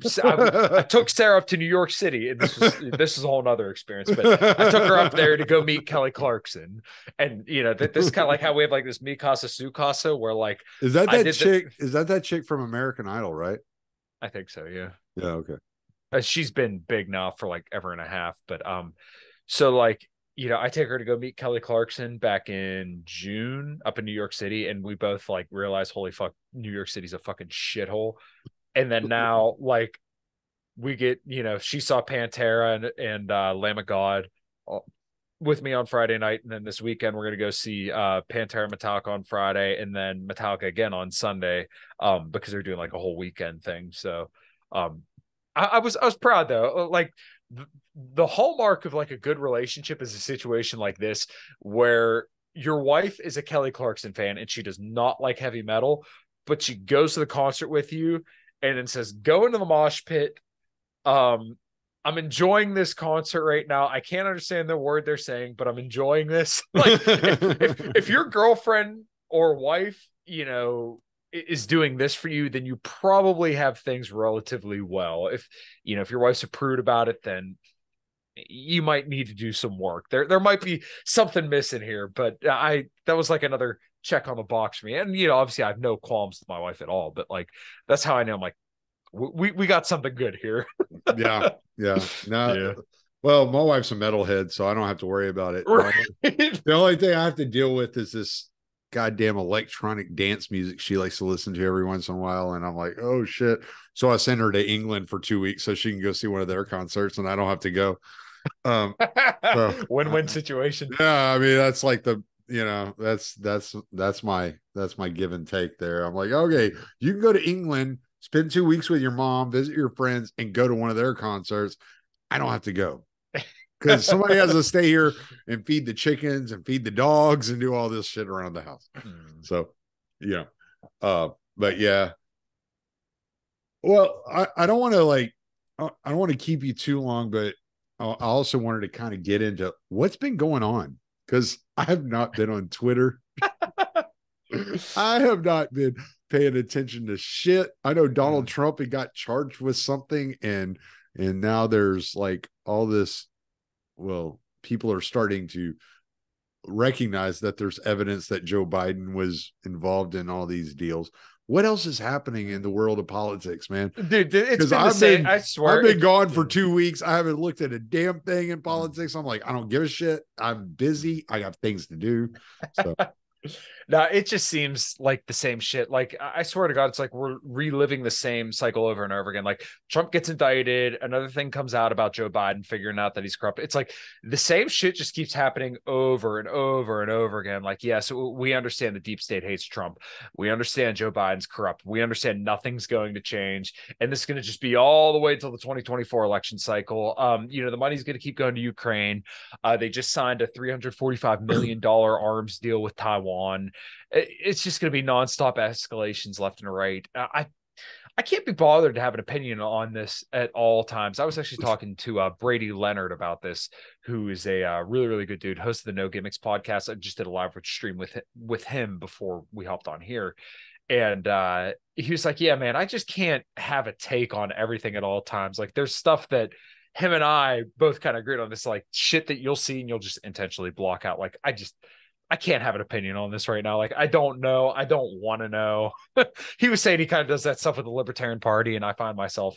So I, I took Sarah up to New York City and this was this is a whole nother experience but I took her up there to go meet Kelly Clarkson and you know th- this is kind of like how we have like this Mikasa Sukasa where like Is that that did the- chick? is that that chick from American Idol, right? I think so yeah Yeah, okay. uh, she's been big now for like ever and a half but um so like you know i take her to go meet kelly clarkson back in june up in new york city and we both like realize holy fuck new york city's a fucking shithole and then now like we get you know she saw pantera and and uh lamb of god uh, with me on friday night and then this weekend we're going to go see uh pantera metallica on friday and then metallica again on sunday um because they're doing like a whole weekend thing so um I, I was I was proud though. Like th- the hallmark of like a good relationship is a situation like this where your wife is a Kelly Clarkson fan and she does not like heavy metal, but she goes to the concert with you and then says, "Go into the mosh pit." Um, I'm enjoying this concert right now. I can't understand the word they're saying, but I'm enjoying this. Like if, if, if your girlfriend or wife, you know, is doing this for you, then you probably have things relatively well. If you know, if your wife's a prude about it, then you might need to do some work. There, there might be something missing here. But I, that was like another check on the box for me. And you know, obviously, I have no qualms with my wife at all. But like, that's how I know. I'm like, we we got something good here. yeah, yeah. No, Yeah. well, my wife's a metalhead, so I don't have to worry about it. Right. The only thing I have to deal with is this goddamn electronic dance music she likes to listen to every once in a while, and I'm like, oh shit. So I send her to England for two weeks so she can go see one of their concerts, and I don't have to go. Um, Win-win situation. yeah, I mean that's like the you know that's that's that's my that's my give and take there. I'm like, okay, you can go to England, spend two weeks with your mom, visit your friends, and go to one of their concerts. I don't have to go because somebody has to stay here and feed the chickens and feed the dogs and do all this shit around the house. Hmm. So, yeah. Uh, but yeah. Well, I, I don't want to like, I don't want to keep you too long, but I also wanted to kind of get into what's been going on because I have not been on Twitter. I have not been paying attention to shit. I know Donald Trump had got charged with something and and now there's like all this well, people are starting to recognize that there's evidence that Joe Biden was involved in all these deals. What else is happening in the world of politics, man? Dude, it's been I've same. been- I swear. I've been gone for two weeks. I haven't looked at a damn thing in politics. I'm like, I don't give a shit. I'm busy. I got things to do. So No, it just seems like the same shit. Like I swear to God, it's like we're reliving the same cycle over and over again. Like Trump gets indicted, another thing comes out about Joe Biden figuring out that he's corrupt. It's like the same shit just keeps happening over and over and over again. Like, yes, we understand the deep state hates Trump. We understand Joe Biden's corrupt. We understand nothing's going to change, and this is going to just be all the way until the 2024 election cycle. Um, you know, the money's going to keep going to Ukraine. Uh, they just signed a 345 million dollar arms deal with Taiwan. It- It's just going to be nonstop escalations left and right. I I can't be bothered to have an opinion on this at all times. I was actually talking to uh, Brady Leonard about this, who is a uh, really really good dude, host of the No Gimmicks podcast. I just did a live stream with with him before we hopped on here, and uh he was like, "Yeah, man, I just can't have a take on everything at all times. Like, there's stuff that." Him and I both kind of agreed on this, like shit that you'll see and you'll just intentionally block out. Like, I just, I can't have an opinion on this right now. Like, I don't know. I don't want to know. he was saying he kind of does that stuff with the Libertarian Party, and I find myself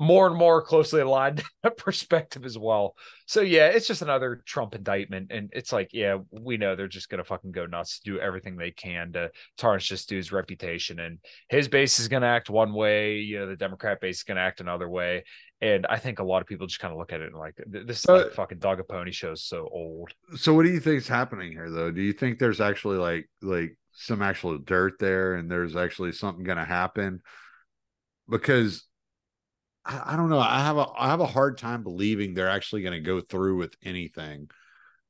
more and more closely aligned perspective as well. So yeah, it's just another Trump indictment, and it's like, yeah, we know they're just gonna fucking go nuts, do everything they can to tarnish this dude's reputation, and his base is gonna act one way, you know, the Democrat base is gonna act another way, and I think a lot of people just kind of look at it and like this uh, like fucking dog a pony show is so old. So what do you think is happening here though? Do you think there's actually like like some actual dirt there, and there's actually something gonna happen? Because I, I don't know. I have a I have a hard time believing they're actually going to go through with anything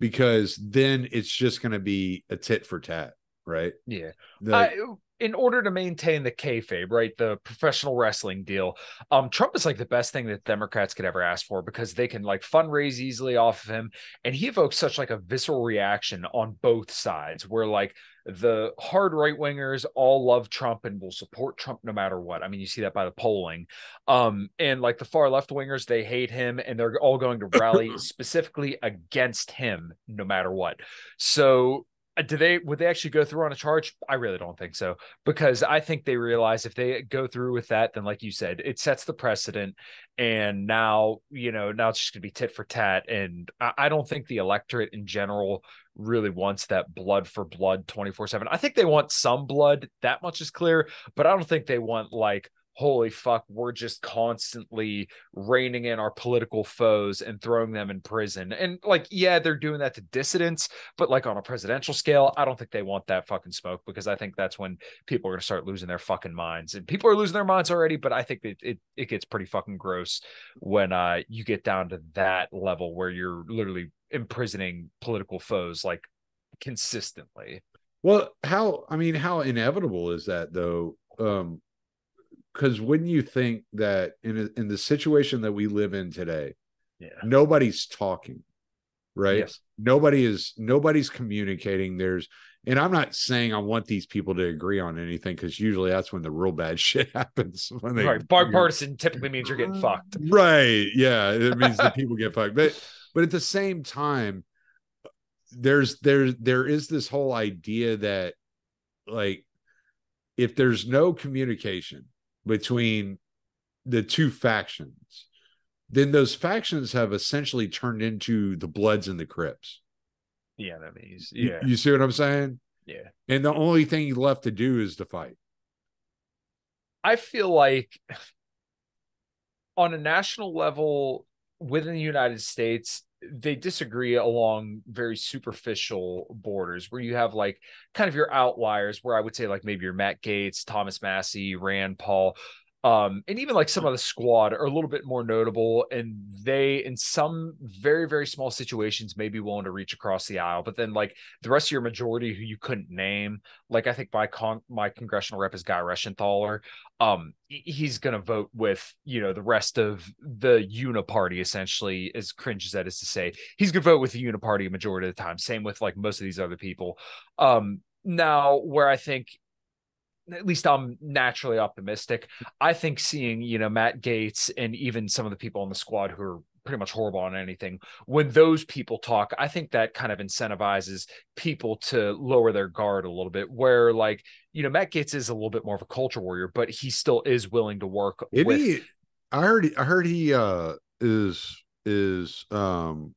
because then it's just going to be a tit for tat, right? Yeah. I, in order to maintain the kayfabe, right, the professional wrestling deal, um, Trump is like the best thing that Democrats could ever ask for because they can like fundraise easily off of him, and he evokes such like a visceral reaction on both sides, where like the hard right wingers all love Trump and will support Trump no matter what. I mean, you see that by the polling, um, and like the far left wingers, they hate him and they're all going to rally specifically against him no matter what. So Uh, do they would they actually go through on a charge? I really don't think so because I think they realize if they go through with that, then like you said, it sets the precedent, and now you know now it's just gonna be tit for tat, and I, I don't think the electorate in general really wants that blood for blood 24 7 i think they want some blood that much is clear but i don't think they want like holy fuck, we're just constantly reining in our political foes and throwing them in prison. And like, yeah, they're doing that to dissidents, but like on a presidential scale, I don't think they want that fucking smoke because I think that's when people are going to start losing their fucking minds. And people are losing their minds already, but I think that it, it gets pretty fucking gross when uh, you get down to that level where you're literally imprisoning political foes like consistently. Well, how I mean, how inevitable is that though? Um, because when you think that in a, in the situation that we live in today, yeah, nobody's talking, right? Yes. Nobody is nobody's communicating. There's and I'm not saying I want these people to agree on anything because usually that's when the real bad shit happens. When they right, bipartisan typically means you're getting fucked. Right. Yeah. It means the people get fucked. But but at the same time, there's there there is this whole idea that like if there's no communication between the two factions, then those factions have essentially turned into the Bloods and the Crips. Yeah, that means yeah. You, you see what I'm saying? Yeah. And the only thing left to do is to fight. I feel like on a national level within the United States, they disagree along very superficial borders where you have like kind of your outliers where I would say like maybe your Matt Gaetz, Thomas Massie, Rand Paul, um, and even like some of the squad are a little bit more notable and they in some very very small situations may be willing to reach across the aisle but then like the rest of your majority who you couldn't name like i think my con my congressional rep is guy reschenthaler um he's going to vote with you know the rest of the uniparty essentially as cringe as that is to say. He's going to vote with the uniparty majority of the time same with like most of these other people. Um now where i think at least I'm naturally optimistic. I think seeing, you know, Matt Gaetz and even some of the people on the squad who are pretty much horrible on anything, when those people talk, I think that kind of incentivizes people to lower their guard a little bit. Where like, you know, Matt Gaetz is a little bit more of a culture warrior, but he still is willing to work. With... He, I heard I heard he uh is is um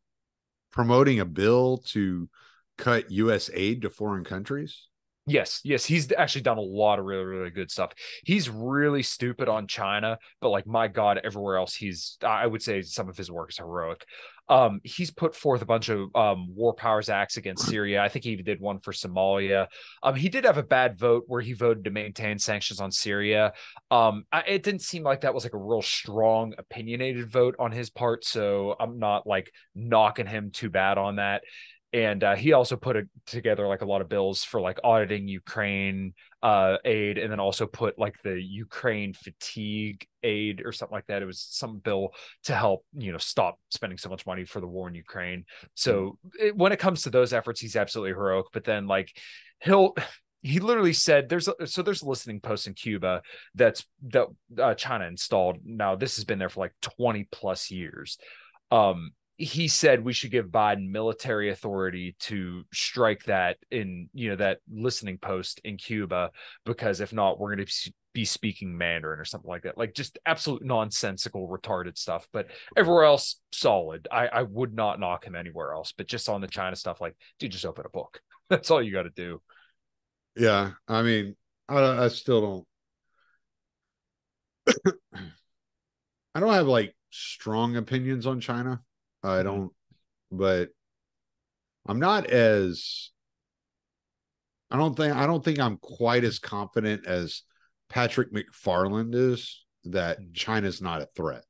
promoting a bill to cut US aid to foreign countries. Yes, yes, he's actually done a lot of really, really good stuff. He's really stupid on China, but like my God, everywhere else, he's I would say some of his work is heroic. Um, he's put forth a bunch of um war powers acts against Syria. I think he even did one for Somalia. Um, he did have a bad vote where he voted to maintain sanctions on Syria. Um, I, it didn't seem like that was like a real strong, opinionated vote on his part. So I'm not like knocking him too bad on that and uh, he also put a, together like a lot of bills for like auditing Ukraine uh, aid, and then also put like the Ukraine fatigue aid or something like that. It was some bill to help you know stop spending so much money for the war in Ukraine. So it, when it comes to those efforts, he's absolutely heroic. But then like he'll he literally said there's a, so there's a listening post in Cuba that's that uh, China installed. Now this has been there for like 20 plus years. Um, he said we should give Biden military authority to strike that in you know that listening post in Cuba because if not we're going to be speaking Mandarin or something like that. Like just absolute nonsensical retarded stuff but everywhere else solid. I I would not knock him anywhere else but just on the China stuff like dude just open a book. That's all you got to do. Yeah I mean I, I still don't I don't have like strong opinions on China I mm-hmm. don't, but I'm not as. I don't think I don't think I'm quite as confident as Patrick McFarland is that mm-hmm. China's not a threat.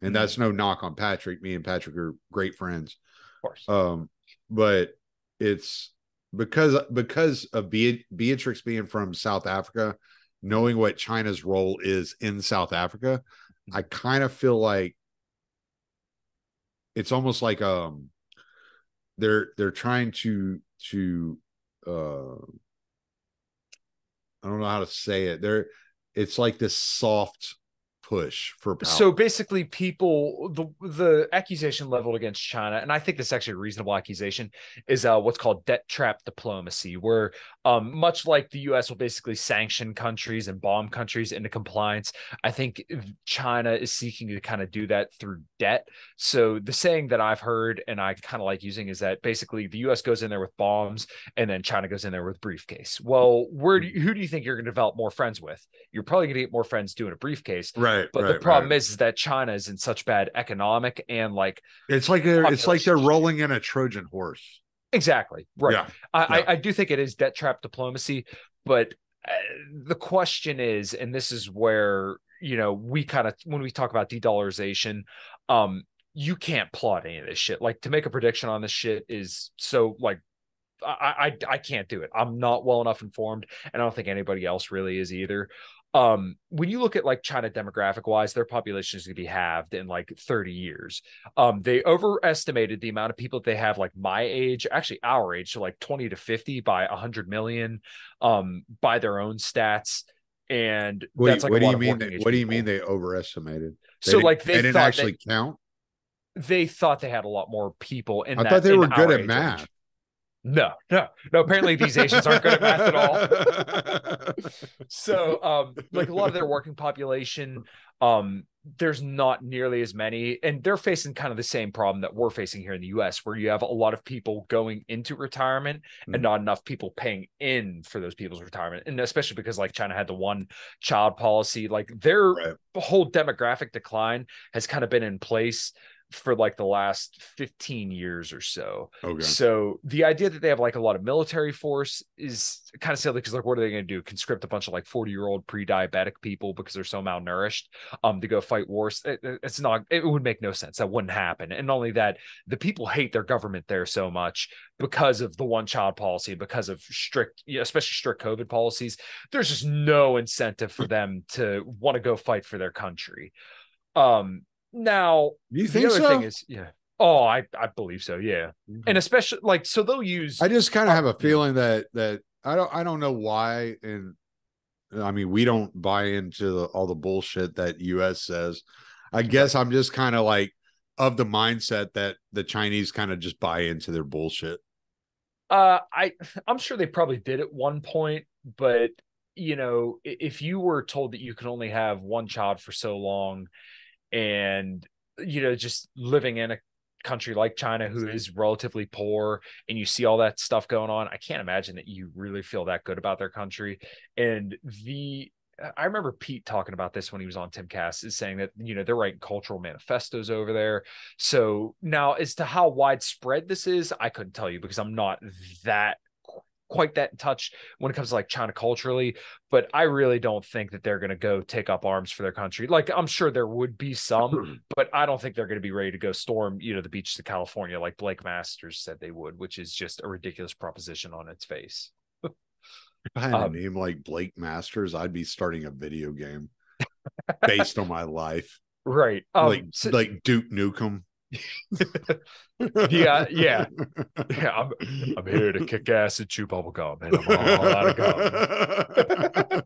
And mm-hmm. that's no knock on Patrick. Me and Patrick are great friends. Of course. Um, but it's because because of Beatrix being from South Africa, knowing what China's role is in South Africa, I kind of feel like it's almost like um they're they're trying to to uh I don't know how to say it. They're it's like this soft push for power. So basically, people the the accusation leveled against China, and I think this is actually a reasonable accusation, is uh, what's called debt trap diplomacy, where um, much like the U.S. will basically sanction countries and bomb countries into compliance. I think China is seeking to kind of do that through debt. So the saying that I've heard and I kind of like using is that basically the U.S. goes in there with bombs, and then China goes in there with briefcase. Well, where do you, who do you think you're going to develop more friends with? You're probably going to get more friends doing a briefcase, right? But right, the problem right. is, is that China is in such bad economic and like it's like they're it's like they're rolling in a Trojan horse. Exactly. Right. Yeah. I, Yeah. I, I do think it is debt trap diplomacy, but uh, the question is, and this is where you know we kind of when we talk about de-dollarization, um, you can't plot any of this shit. Like to make a prediction on this shit is so like I, I I can't do it. I'm not well enough informed, and I don't think anybody else really is either um when you look at like china demographic wise their population is going to be halved in like 30 years um they overestimated the amount of people that they have like my age actually our age so like 20 to 50 by 100 million um by their own stats and What, that's like what do you mean? They, what do you mean they overestimated? They so like they, they didn't actually that, count. they thought they had a lot more people in I that, thought they were good at math. range. No no no apparently these asians aren't good at math at all so um like a lot of their working population um there's not nearly as many and they're facing kind of the same problem that we're facing here in the US where you have a lot of people going into retirement Mhm. and not enough people paying in for those people's retirement and especially because like China had the one child policy like their Right. whole demographic decline has kind of been in place for like the last 15 years or so Okay. so the idea that they have like a lot of military force is kind of silly because like what are they going to do? Conscript a bunch of like 40 year old pre-diabetic people because they're so malnourished um to go fight wars? It- it- it's not it would make no sense. That wouldn't happen. And not only that, the people hate their government there so much because of the one child policy, because of strict, especially strict COVID policies. There's just no incentive for them to want to go fight for their country. Um now You the think other so? thing is yeah. Oh, I I believe so. Yeah. And especially like so they'll use I just kind of have a feeling that that I don't I don't know why and I mean we don't buy into the, all the bullshit that US says. I guess I'm just kind of like of the mindset that the Chinese kind of just buy into their bullshit. Uh, I I'm sure they probably did at one point, but you know, if you were told that you can only have one child for so long, and you know, just living in a country like China who is relatively poor, and you see all that stuff going on, I can't imagine that you really feel that good about their country. And the I remember Pete talking about this when he was on Timcast, is saying that you know they're writing cultural manifestos over there. So now, as to how widespread this is, I couldn't tell you because I'm not that quite that in touch when it comes to like China culturally. But I really don't think that they're going to go take up arms for their country. Like I'm sure there would be some, but I don't think they're going to be ready to go storm, you know, the beaches of California like Blake Masters said they would, which is just a ridiculous proposition on its face. If I had a Um, name like Blake Masters, I'd be starting a video game based on my life. Right. Um, like so- like Duke Nukem. Yeah, yeah, yeah. I'm, I'm here to kick ass and chew bubble gum, and I'm all out of gum.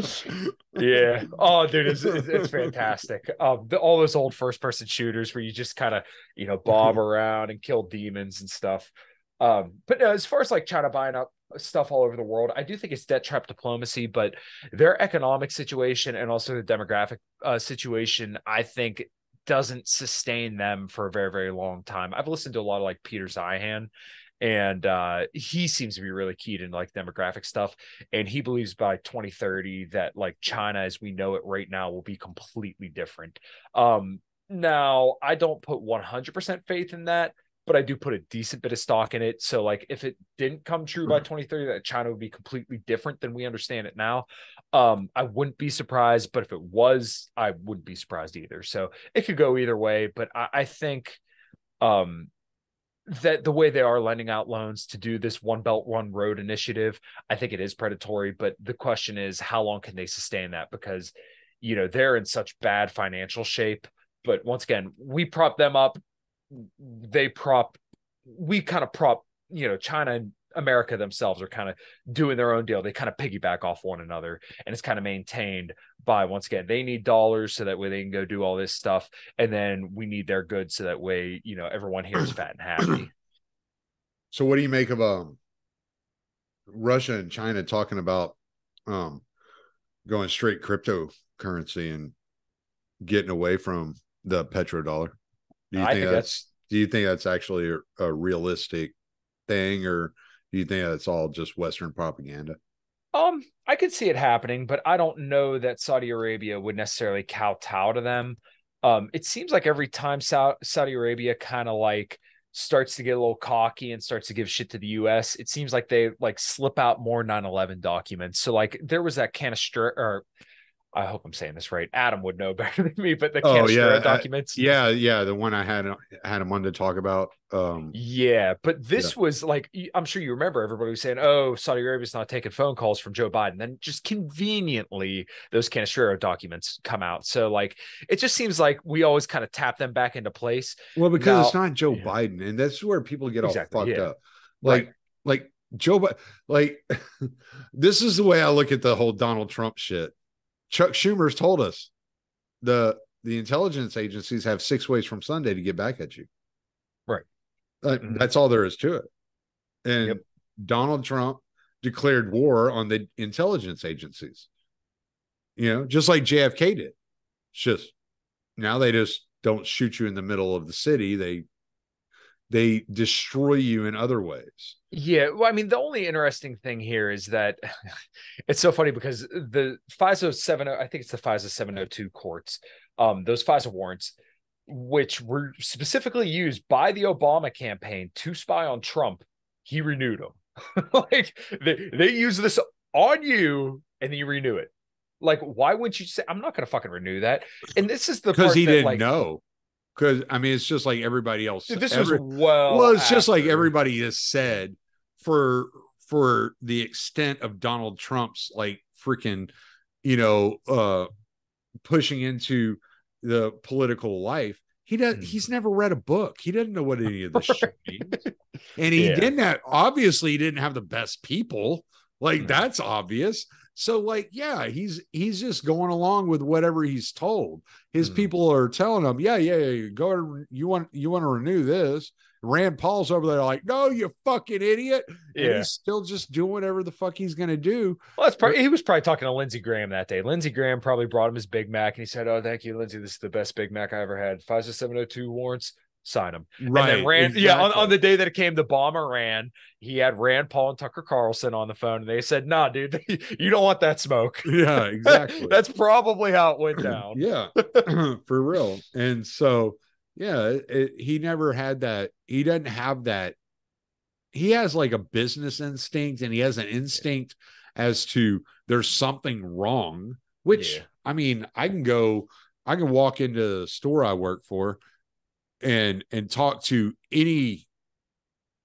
yeah. Oh, dude, it's, it's, it's fantastic. Um, the, all those old first person shooters where you just kind of you know bomb around and kill demons and stuff. Um, but no, as far as like China buying up stuff all over the world, I do think it's debt trap diplomacy, but their economic situation and also the demographic uh, situation, I think doesn't sustain them for a very very long time. I've listened to a lot of like Peter Zeihan and uh, he seems to be really keyed in like demographic stuff and he believes by 2030 that like China as we know it right now will be completely different. Um now I don't put 100% faith in that but I do put a decent bit of stock in it. So, like, if it didn't come true by 2030 that China would be completely different than we understand it now, um, I wouldn't be surprised. But if it was, I wouldn't be surprised either. So it could go either way. But I, I think um, that the way they are lending out loans to do this one belt one road initiative, I think it is predatory. But the question is, how long can they sustain that? Because you know they're in such bad financial shape. But once again, we prop them up they prop we kind of prop you know china and america themselves are kind of doing their own deal. They kind of piggyback off one another and it's kind of maintained by once again they need dollars so that way they can go do all this stuff and then we need their goods so that way you know everyone here is fat and happy. So what do you make of um russia and china talking about um going straight cryptocurrency and getting away from the petrodollar? Do you think, think, that's, that's do you think that's actually a, a, realistic thing or do you think that's all just western propaganda? Um, I could see it happening, but I don't know that Saudi Arabia would necessarily kowtow to them. Um, it seems like every time Saudi Arabia kind of like starts to get a little cocky and starts to give shit to the US, it seems like they like slip out more 9/11 documents. So like there was that canister or I hope I'm saying this right. Adam would know better than me, but the oh, yeah. documents. I, yeah, yeah, the one I had had him on to talk about. Um, yeah, but this yeah. was like I'm sure you remember everybody was saying, "Oh, Saudi Arabia's not taking phone calls from Joe Biden." Then just conveniently, those Canestraro documents come out. So like, it just seems like we always kind of tap them back into place. Well, because now, it's not Joe yeah. Biden, and that's where people get exactly, all fucked yeah. up. Like, right. like Joe, like this is the way I look at the whole Donald Trump shit Chuck Schumer's told us the the intelligence agencies have six ways from Sunday to get back at you. Right. Uh, mm-hmm. That's all there is to it. And yep. Donald Trump declared war on the intelligence agencies. You know, just like JFK did. It's just now they just don't shoot you in the middle of the city. They they destroy you in other ways. Yeah, well, I mean, the only interesting thing here is that it's so funny because the FISA 7, I think it's the FISA 702 courts, um, those FISA warrants, which were specifically used by the Obama campaign to spy on Trump, he renewed them. like they, they use this on you and then you renew it. Like, why wouldn't you say, I'm not going to fucking renew that? And this is the because he that, didn't like, know because I mean it's just like everybody else. This Every, was well. Well, it's after. just like everybody has said for for the extent of Donald Trump's like freaking, you know, uh pushing into the political life. He does. Mm. He's never read a book. He doesn't know what any of this shit means. And he yeah. didn't have. Obviously, he didn't have the best people. Like mm. that's obvious. So like, yeah, he's he's just going along with whatever he's told. His mm. people are telling him, yeah, yeah, yeah, go. You want you want to renew this? Rand Paul's over there like, no, you fucking idiot. And yeah. he's still just doing whatever the fuck he's gonna do. Well, that's probably he was probably talking to Lindsey Graham that day. Lindsey Graham probably brought him his Big Mac and he said, Oh, thank you, Lindsey. This is the best Big Mac I ever had. FISA 702 warrants sign him. Right. And then Rand, exactly. yeah, on, on, the day that it came, the bomber ran. He had Rand Paul and Tucker Carlson on the phone, and they said, "Nah, dude, you don't want that smoke." Yeah, exactly. That's probably how it went down. yeah, for real. And so, yeah, it, it, he never had that. He doesn't have that. He has like a business instinct, and he has an instinct as to there's something wrong. Which yeah. I mean, I can go. I can walk into the store I work for and and talk to any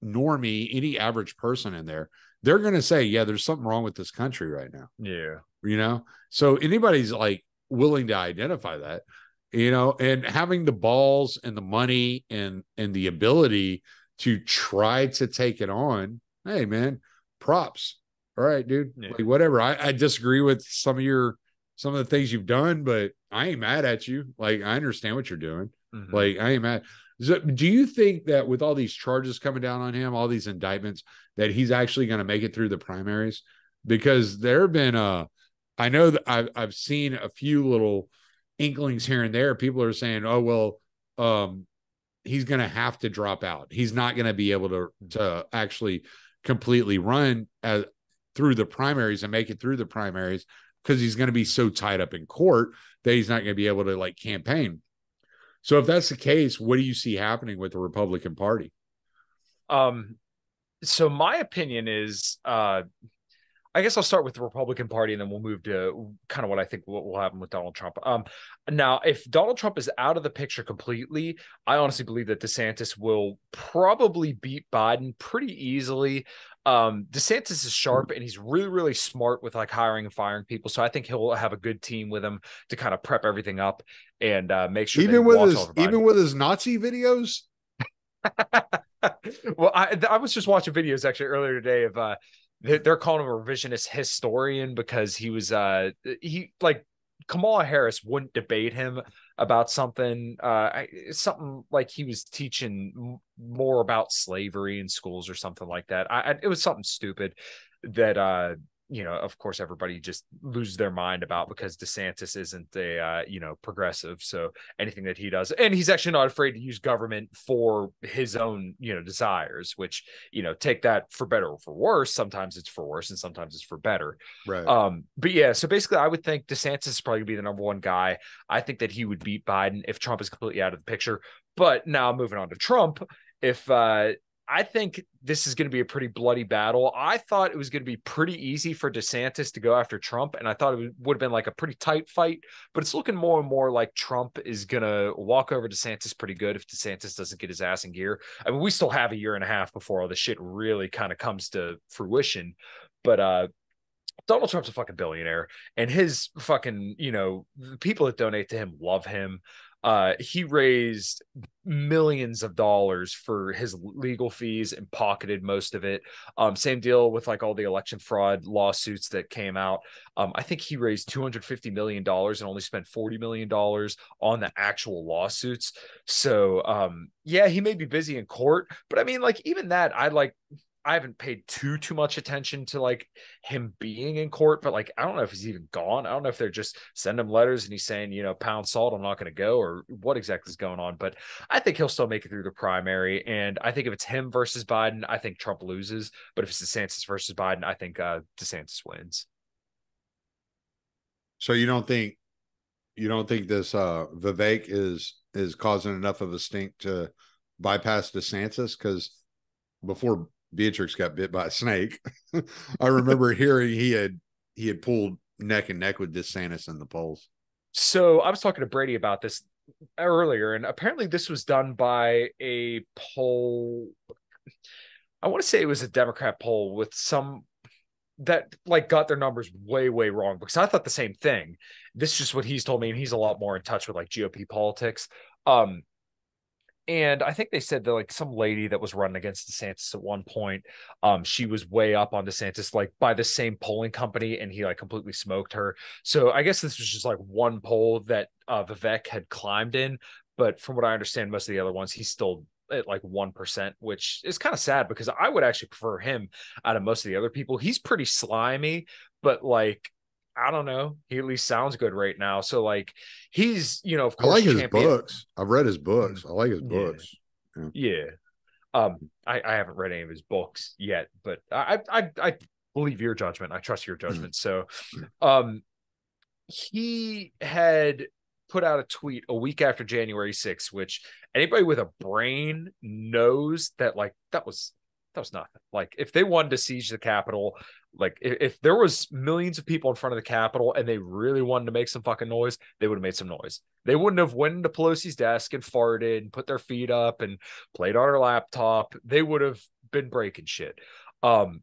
normie, any average person in there, they're going to say, yeah, there's something wrong with this country right now. Yeah. You know, so anybody's like willing to identify that. You know, and having the balls and the money and and the ability to try to take it on. Hey, man, props. All right, dude. Yeah. Like, whatever. I, I disagree with some of your some of the things you've done, but I ain't mad at you. Like, I understand what you're doing. Mm-hmm. Like, I ain't mad. So, do you think that with all these charges coming down on him, all these indictments, that he's actually going to make it through the primaries? Because there have been, uh, I know that I've, I've seen a few little inklings here and there. People are saying, oh, well, um, he's going to have to drop out. He's not going to be able to, to actually completely run as, through the primaries and make it through the primaries because he's going to be so tied up in court that he's not going to be able to like campaign. So if that's the case, what do you see happening with the Republican Party? Um, so my opinion is, uh, I guess I'll start with the Republican Party and then we'll move to kind of what I think what will happen with Donald Trump. Um, now, if Donald Trump is out of the picture completely, I honestly believe that DeSantis will probably beat Biden pretty easily. Um, DeSantis is sharp and he's really, really smart with like hiring and firing people. So I think he'll have a good team with him to kind of prep everything up and uh, make sure even with his even with his Nazi videos. well, I I was just watching videos actually earlier today of uh they're calling him a revisionist historian because he was uh he like Kamala Harris wouldn't debate him about something uh something like he was teaching more about slavery in schools or something like that. I, I it was something stupid that uh you know, of course, everybody just loses their mind about because DeSantis isn't a uh, you know progressive. So anything that he does, and he's actually not afraid to use government for his own you know desires, which you know take that for better or for worse. Sometimes it's for worse, and sometimes it's for better. Right. Um. But yeah, so basically, I would think DeSantis is probably gonna be the number one guy. I think that he would beat Biden if Trump is completely out of the picture. But now moving on to Trump, if uh I think this is going to be a pretty bloody battle. I thought it was going to be pretty easy for DeSantis to go after Trump, and I thought it would have been like a pretty tight fight. But it's looking more and more like Trump is going to walk over DeSantis pretty good if DeSantis doesn't get his ass in gear. I mean, we still have a year and a half before all this shit really kind of comes to fruition. But uh, Donald Trump's a fucking billionaire, and his fucking, you know, the people that donate to him love him uh, he raised millions of dollars for his legal fees and pocketed most of it. Um, same deal with like all the election fraud lawsuits that came out. Um, I think he raised $250 million and only spent $40 million on the actual lawsuits. So, um, yeah, he may be busy in court, but I mean, like, even that, I like, I haven't paid too too much attention to like him being in court, but like I don't know if he's even gone. I don't know if they're just send him letters and he's saying, you know, pound salt, I'm not going to go, or what exactly is going on. But I think he'll still make it through the primary. And I think if it's him versus Biden, I think Trump loses. But if it's DeSantis versus Biden, I think uh, DeSantis wins. So you don't think you don't think this uh Vivek is is causing enough of a stink to bypass DeSantis because before Beatrix got bit by a snake. I remember hearing he had he had pulled neck and neck with DeSantis in the polls. So I was talking to Brady about this earlier, and apparently this was done by a poll. I want to say it was a Democrat poll with some that like got their numbers way way wrong because I thought the same thing. This is just what he's told me, and he's a lot more in touch with like GOP politics. Um, and I think they said that like some lady that was running against DeSantis at one point, um, she was way up on DeSantis, like by the same polling company, and he like completely smoked her. So I guess this was just like one poll that uh, Vivek had climbed in, but from what I understand, most of the other ones he's still at like 1%, which is kind of sad because I would actually prefer him out of most of the other people. He's pretty slimy, but like I don't know. He at least sounds good right now. So like he's, you know, of course, I like his champion. books. I've read his books. I like his books. Yeah. yeah. yeah. Um, I, I haven't read any of his books yet, but I I I believe your judgment. I trust your judgment. so um he had put out a tweet a week after January 6th, which anybody with a brain knows that like that was that was nothing. Like if they wanted to siege the Capitol, like if, if, there was millions of people in front of the Capitol and they really wanted to make some fucking noise, they would have made some noise. They wouldn't have went into Pelosi's desk and farted and put their feet up and played on her laptop. They would have been breaking shit. Um,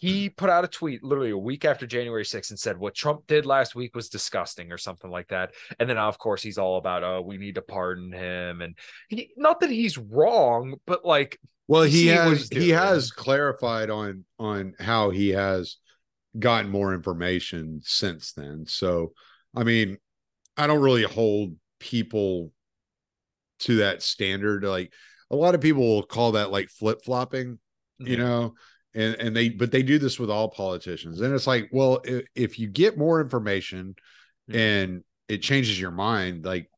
he put out a tweet literally a week after January 6th and said what Trump did last week was disgusting or something like that. And then of course he's all about oh we need to pardon him and he, not that he's wrong but like well he has he has clarified on on how he has gotten more information since then. So I mean I don't really hold people to that standard. Like a lot of people will call that like flip-flopping, you know and and they but they do this with all politicians. And it's like well if, if you get more information mm-hmm. and it changes your mind like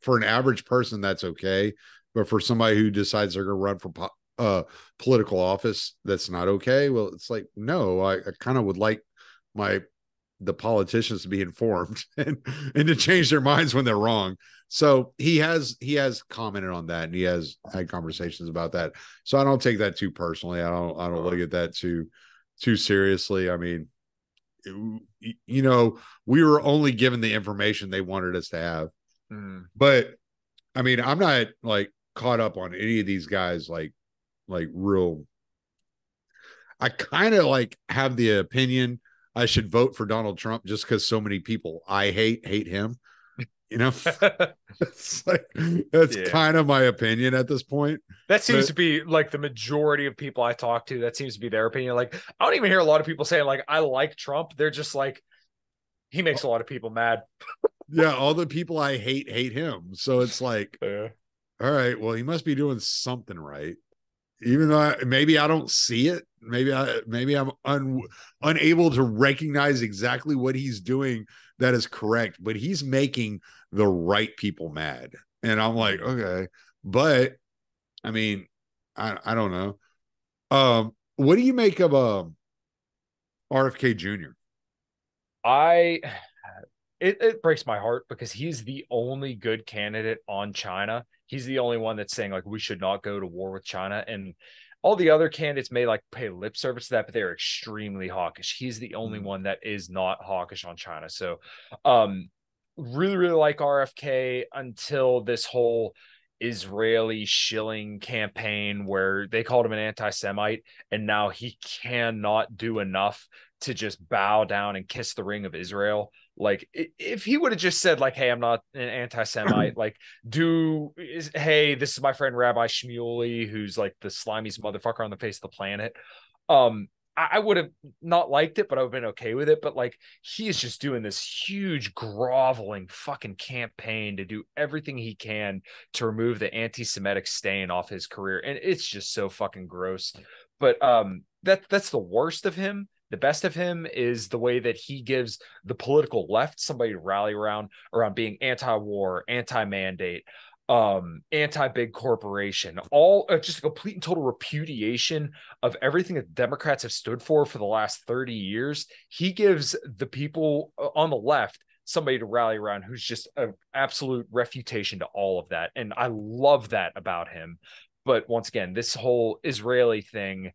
for an average person that's okay but for somebody who decides they're going to run for po- uh political office that's not okay well it's like no i, I kind of would like my the politicians to be informed and and to change their minds when they're wrong so he has he has commented on that and he has had conversations about that. So I don't take that too personally. I don't I don't look at that too too seriously. I mean, it, you know, we were only given the information they wanted us to have. Mm. But I mean, I'm not like caught up on any of these guys like like real I kind of like have the opinion I should vote for Donald Trump just because so many people I hate hate him. You know, it's like that's yeah. kind of my opinion at this point. That seems but, to be like the majority of people I talk to. That seems to be their opinion. Like I don't even hear a lot of people saying like I like Trump. They're just like he makes a lot of people mad. yeah, all the people I hate hate him. So it's like, yeah. All right, well, he must be doing something right. Even though I, maybe I don't see it, maybe I maybe I'm un, unable to recognize exactly what he's doing that is correct, but he's making the right people mad. And I'm like, okay, but I mean, I I don't know. Um, what do you make of um RFK Jr.? I it, it breaks my heart because he's the only good candidate on China. He's the only one that's saying like we should not go to war with China. And all the other candidates may like pay lip service to that, but they're extremely hawkish. He's the only mm-hmm. one that is not hawkish on China. So, um, really, really like RFK until this whole Israeli shilling campaign where they called him an anti Semite, and now he cannot do enough to just bow down and kiss the ring of Israel. Like if he would have just said like, "Hey, I'm not an anti-Semite," like, "Do is hey, this is my friend Rabbi Shmuley, who's like the slimiest motherfucker on the face of the planet," um, I, would have not liked it, but I would have been okay with it. But like, he is just doing this huge groveling fucking campaign to do everything he can to remove the anti-Semitic stain off his career, and it's just so fucking gross. But um, that that's the worst of him the best of him is the way that he gives the political left somebody to rally around around being anti-war, anti-mandate, um, anti-big corporation, all uh, just a complete and total repudiation of everything that Democrats have stood for for the last 30 years. He gives the people uh, on the left somebody to rally around who's just an absolute refutation to all of that. And I love that about him. But once again, this whole Israeli thing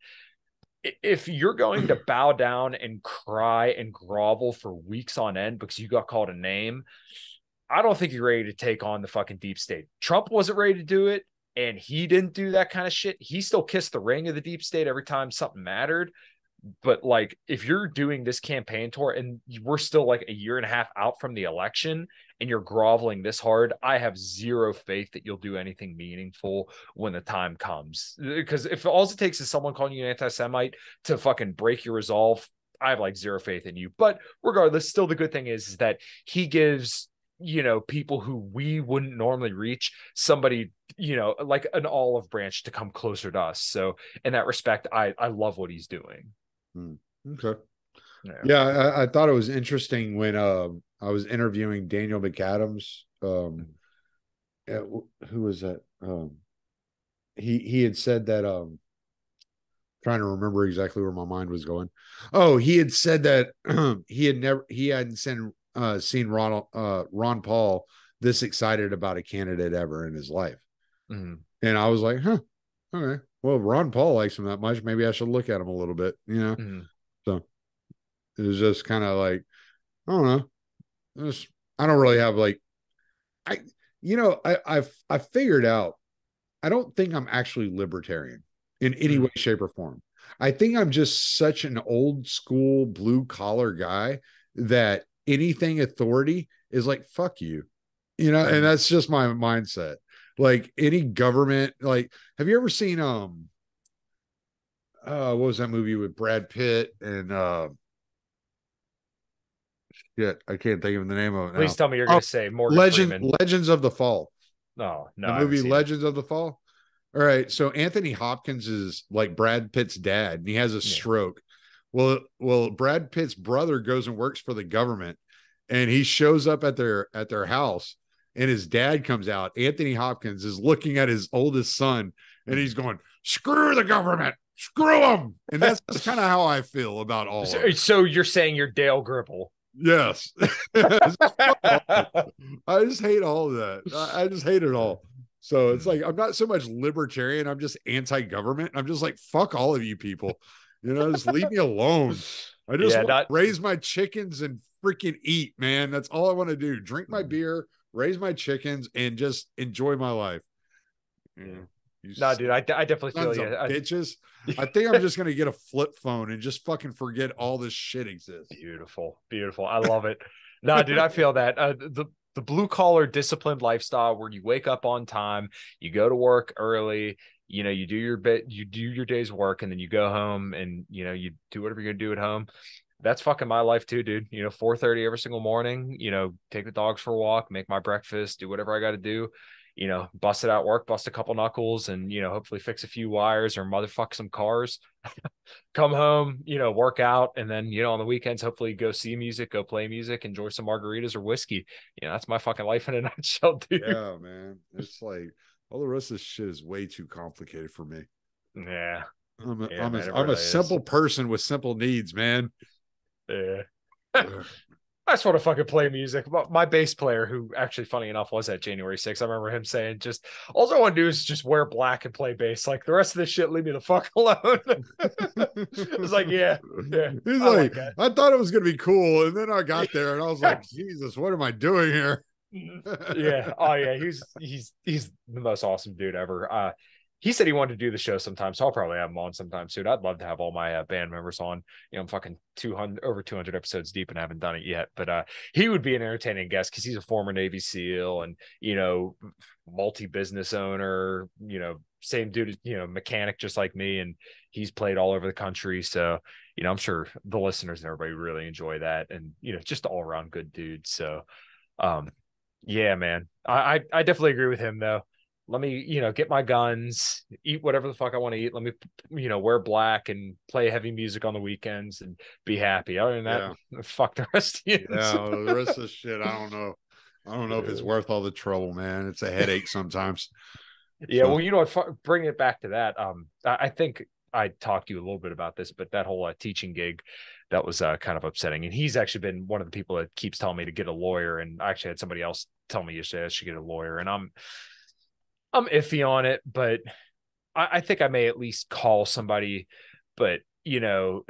if you're going to bow down and cry and grovel for weeks on end because you got called a name, I don't think you're ready to take on the fucking deep state. Trump wasn't ready to do it, and he didn't do that kind of shit. He still kissed the ring of the deep state every time something mattered but like if you're doing this campaign tour and we're still like a year and a half out from the election and you're groveling this hard i have zero faith that you'll do anything meaningful when the time comes because if all it takes is someone calling you an anti-semite to fucking break your resolve i have like zero faith in you but regardless still the good thing is, is that he gives you know people who we wouldn't normally reach somebody you know like an olive branch to come closer to us so in that respect i i love what he's doing Hmm. Okay. Yeah, yeah I, I, thought it was interesting when uh, I was interviewing Daniel McAdams. Um, who was that? Um, he he had said that. Um, trying to remember exactly where my mind was going. Oh, he had said that he had never he hadn't seen uh, seen Ron uh, Ron Paul this excited about a candidate ever in his life, mm-hmm. and I was like, huh, okay well, Ron Paul likes him that much. Maybe I should look at him a little bit, you know? Mm-hmm. It was just kind of like, I don't know. Just, I don't really have like, I, you know, I, I've, I figured out, I don't think I'm actually libertarian. in any Mhm. way, shape, or form. I think I'm just such an old school blue collar guy that anything authority is like, fuck you. You know, and that's just my mindset. Like any government, like, have you ever seen um uh what was that movie with Brad Pitt and uh shit, I can't think of the name of it. Please tell me you're Oh, going to say Morgan Legend Freeman. Legends of the Fall No, no. the movie seen it. Legends of the Fall. All right, so Anthony Hopkins is like Brad Pitt's dad, and he has a stroke. Well, well, Brad Pitt's brother goes and works for the government, and he shows up at their at their house, and his dad comes out. Anthony Hopkins is looking at his oldest son, and he's going, "Screw the government, screw them," and that's, that's kind of how I feel about all. So, so you're saying you're Dale Gribble. Yes, I just hate all of that. I, just hate it all. So it's like I'm not so much libertarian. I'm just anti-government. I'm just like fuck all of you people. You know, just leave me alone. I just Yeah, not- raise my chickens and freaking eat, man. That's all I want to do. Drink my Mm. beer, raise my chickens, and just enjoy my life. Yeah. You No, dude, I, I definitely feel sons you. I- bitches. I think I'm just gonna get a flip phone and just fucking forget all this shit exists. Beautiful, beautiful. I love it. No, dude, I feel that. Uh, the the blue collar disciplined lifestyle where you wake up on time, you go to work early, you know, you do your bit, you do your day's work, and then you go home and you know you do whatever you're gonna do at home. That's fucking my life too, dude. You know, 4:30 every single morning, you know, take the dogs for a walk, make my breakfast, do whatever I gotta do. You know, bust it out work, bust a couple knuckles, and you know, hopefully fix a few wires or motherfuck some cars come home, you know, work out, and then you know on the weekends, hopefully go see music, go play music, enjoy some margaritas or whiskey. You know, that's my fucking life in a nutshell, dude. Yeah, man. It's like all the rest of this shit is way too complicated for me. Yeah, I'm a, Yeah, am man, a, I'm really a is. simple person with simple needs, man. yeah. I just want to fucking play music. My, my bass player, who actually, funny enough, was at January 6th. I remember him saying, "Just all I want to do is just wear black and play bass. Like the rest of this shit, leave me the fuck alone." it's like, yeah, yeah. He's I like like. I thought it was gonna be cool, and then I got there and I was like, Jesus, what am I doing here? yeah. Oh yeah. He's he's he's the most awesome dude ever. Uh he said he wanted to do the show sometime, so I'll probably have him on sometime soon. I'd love to have all my uh, band members on. You know, I'm fucking 200 over 200 episodes deep and I haven't done it yet. But uh, he would be an entertaining guest because he's a former Navy SEAL and you know, multi business owner. You know, same dude, you know, mechanic just like me, and he's played all over the country. So you know, I'm sure the listeners and everybody really enjoy that, and you know, just all around good dude. So, um, yeah, man. I, I I definitely agree with him though. Let me, you know, get my guns, eat whatever the fuck I want to eat. Let me, you know, wear black and play heavy music on the weekends and be happy. Other than that, fuck the rest of you. Yeah, the rest of the shit, I don't know. I don't know if it's worth all the trouble, man. It's a headache sometimes. Yeah, So- well, you know what? Bring it back to that. Um, I, I think I talked to you a little bit about this, but that whole uh, teaching gig, that was uh, kind of upsetting. And he's actually been one of the people that keeps telling me to get a lawyer. And I actually had somebody else tell me yesterday I should get a lawyer, and I'm, I'm iffy on it, but I, I think I may at least call somebody. But you know,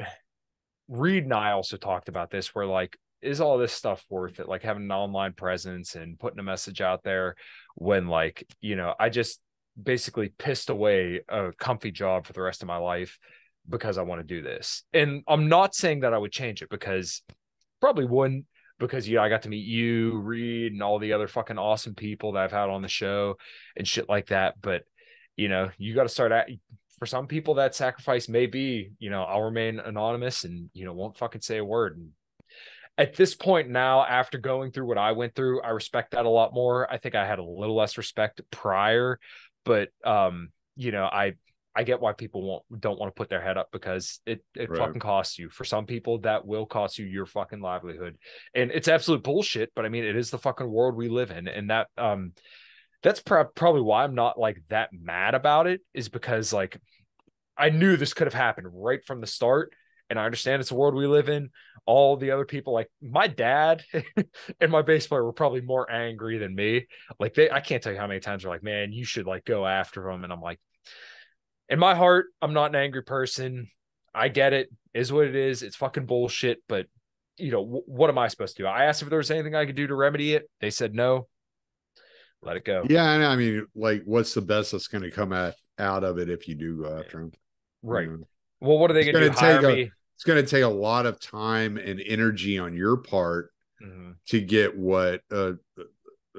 Reed and I also talked about this, where like, is all this stuff worth it? Like having an online presence and putting a message out there when like, you know, I just basically pissed away a comfy job for the rest of my life because I want to do this. And I'm not saying that I would change it because probably wouldn't because yeah, I got to meet you, Reed, and all the other fucking awesome people that I've had on the show and shit like that. But you know, you got to start at for some people that sacrifice may be, you know, I'll remain anonymous and you know won't fucking say a word. And at this point now, after going through what I went through, I respect that a lot more. I think I had a little less respect prior, but um, you know, I I get why people won't don't want to put their head up because it it Right. fucking costs you. For some people, that will cost you your fucking livelihood, and it's absolute bullshit. But I mean, it is the fucking world we live in, and that um, that's prob- probably why I'm not like that mad about it. Is because like I knew this could have happened right from the start, and I understand it's the world we live in. All the other people, like my dad and my bass player, were probably more angry than me. Like they, I can't tell you how many times they're like, "Man, you should like go after him," and I'm like in my heart, I'm not an angry person. I get it. Is what it is. It's fucking bullshit. But you know, wh- what am I supposed to do? I asked if there was anything I could do to remedy it. They said no. Let it go. Yeah, and I mean, like, what's the best that's going to come at out of it if you do go after him. Right. You know? Well, what are they going to do? take Hire a- me? It's going to take a lot of time and energy on your part Mhm. to get what uh,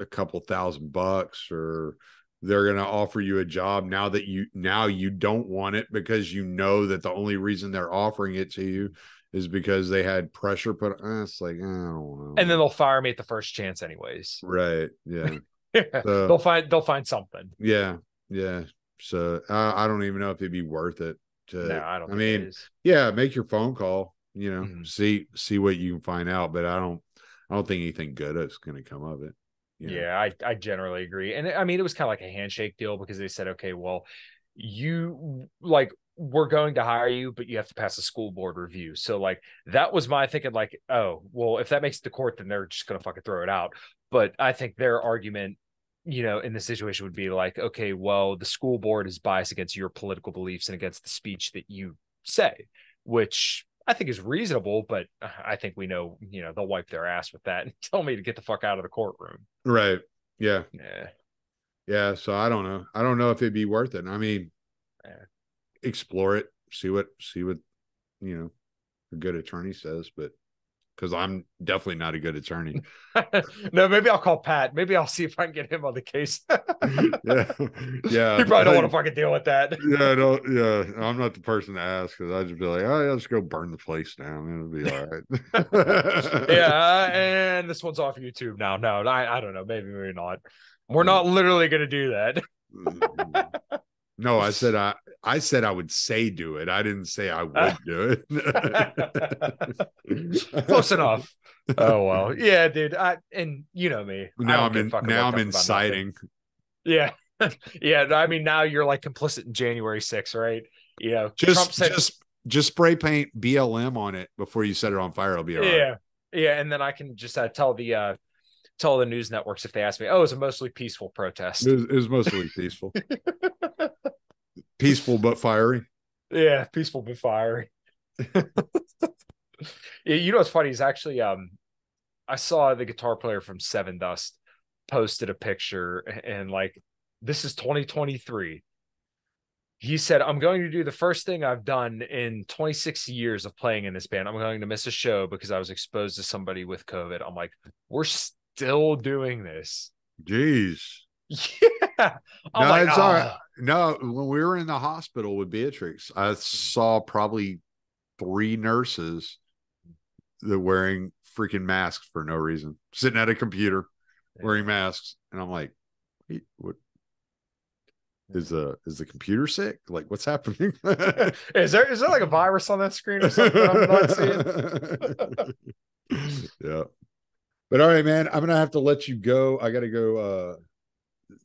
a couple thousand bucks or they're going to offer you a job now that you now you don't want it because you know that the only reason they're offering it to you is because they had pressure put uh, it's like I don't know. And then they'll fire me at the first chance, anyways. right yeah they'll find they'll find something. yeah yeah so I, I don't even know if it'd be worth it to no, I don't. I think mean it is. yeah make your phone call you know Mhm. see see what you can find out but i don't i don't think anything good is going to come of it Yeah, I, I generally agree. And I mean, it was kind of like a handshake deal because they said, okay, well, you like, we're going to hire you, but you have to pass a school board review. So, like, that was my thinking, like, oh, well, if that makes to court, then they're just going to fucking throw it out. But I think their argument, you know, in this situation would be like, okay, well, the school board is biased against your political beliefs and against the speech that you say, which I think is reasonable, but I think we know, you know, they'll wipe their ass with that and tell me to get the fuck out of the courtroom. right yeah Yeah. yeah so i don't know i don't know if it'd be worth it i mean Yeah. explore it see what see what you know a good attorney says but because i'm definitely not a good attorney no, maybe I'll call Pat. Maybe I'll see if I can get him on the case. yeah yeah you probably don't want to fucking deal with that. yeah, no, yeah, I'm not the person to ask because I'd just be like, oh, yeah, let's go burn the place down. It'll be all right. yeah, and this one's off YouTube now. No, I, I don't know. Maybe, maybe not. We're not literally gonna do that. No, I said I, I said I would say do it. I didn't say I would do it. Close enough. Oh well, yeah, dude. I and you know me. Now I'm in. Now I'm inciting. Yeah, yeah. I mean, now you're like complicit in January 6th, right? You know, Trump Just, said, just, just spray paint BLM on it before you set it on fire. It'll be all right. yeah, yeah, and then I can just uh, tell the uh tell the news networks if they ask me, oh, it's a mostly peaceful protest. It was, it was mostly peaceful. peaceful but fiery. Yeah, peaceful but fiery. yeah, you know what's funny is actually um I saw the guitar player from Sevendust posted a picture and like this is 2023. He said, I'm going to do the first thing I've done in 26 years of playing in this band. I'm going to miss a show because I was exposed to somebody with COVID. I'm like, we're still doing this. Jeez. Yeah. I'm No, like, it's all right. "Ah." No, when we were in the hospital with Beatrix, I saw probably three nurses that wearing freaking masks for no reason, sitting at a computer wearing masks, and I'm like, "Wait, "What is the is the computer sick? Like, what's happening?" Is there is there like a virus on that screen or something I'm not seeing? yeah. But all right, man, I'm gonna have to let you go. I gotta go uh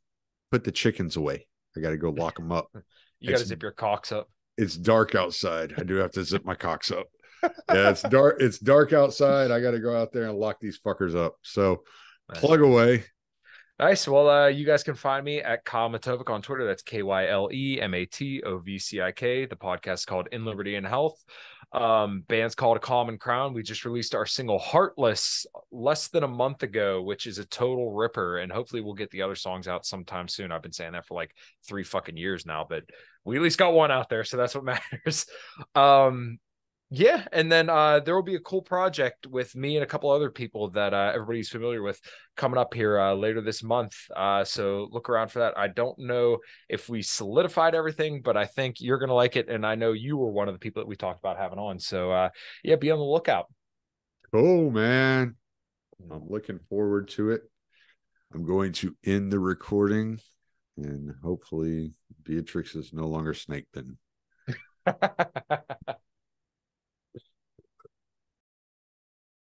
put the chickens away. I gotta go lock them up. You got to It's- zip your cocks up. It's dark outside. I do have to zip my cocks up. Yeah, it's dark. It's dark outside. I gotta go out there and lock these fuckers up. So plug away. Nice. Well, uh, you guys can find me at Kyle Matovcik on Twitter. That's K Y L E M A T O V C I K. The podcast is called In Liberty and Health. Um, band's called A Common Crown. We just released our single Heartless less than a month ago, which is a total ripper. And hopefully we'll get the other songs out sometime soon. I've been saying that for like three fucking years now, but we at least got one out there. So that's what matters. Um, yeah, and then uh, there will be a cool project with me and a couple other people that uh, everybody's familiar with coming up here uh, later this month. Uh, so look around for that. I don't know if we solidified everything, but I think you're gonna like it, and I know you were one of the people that we talked about having on. So uh, yeah, be on the lookout. oh man. I'm looking forward to it. I'm going to end the recording and hopefully Beatrix is no longer snake bitten.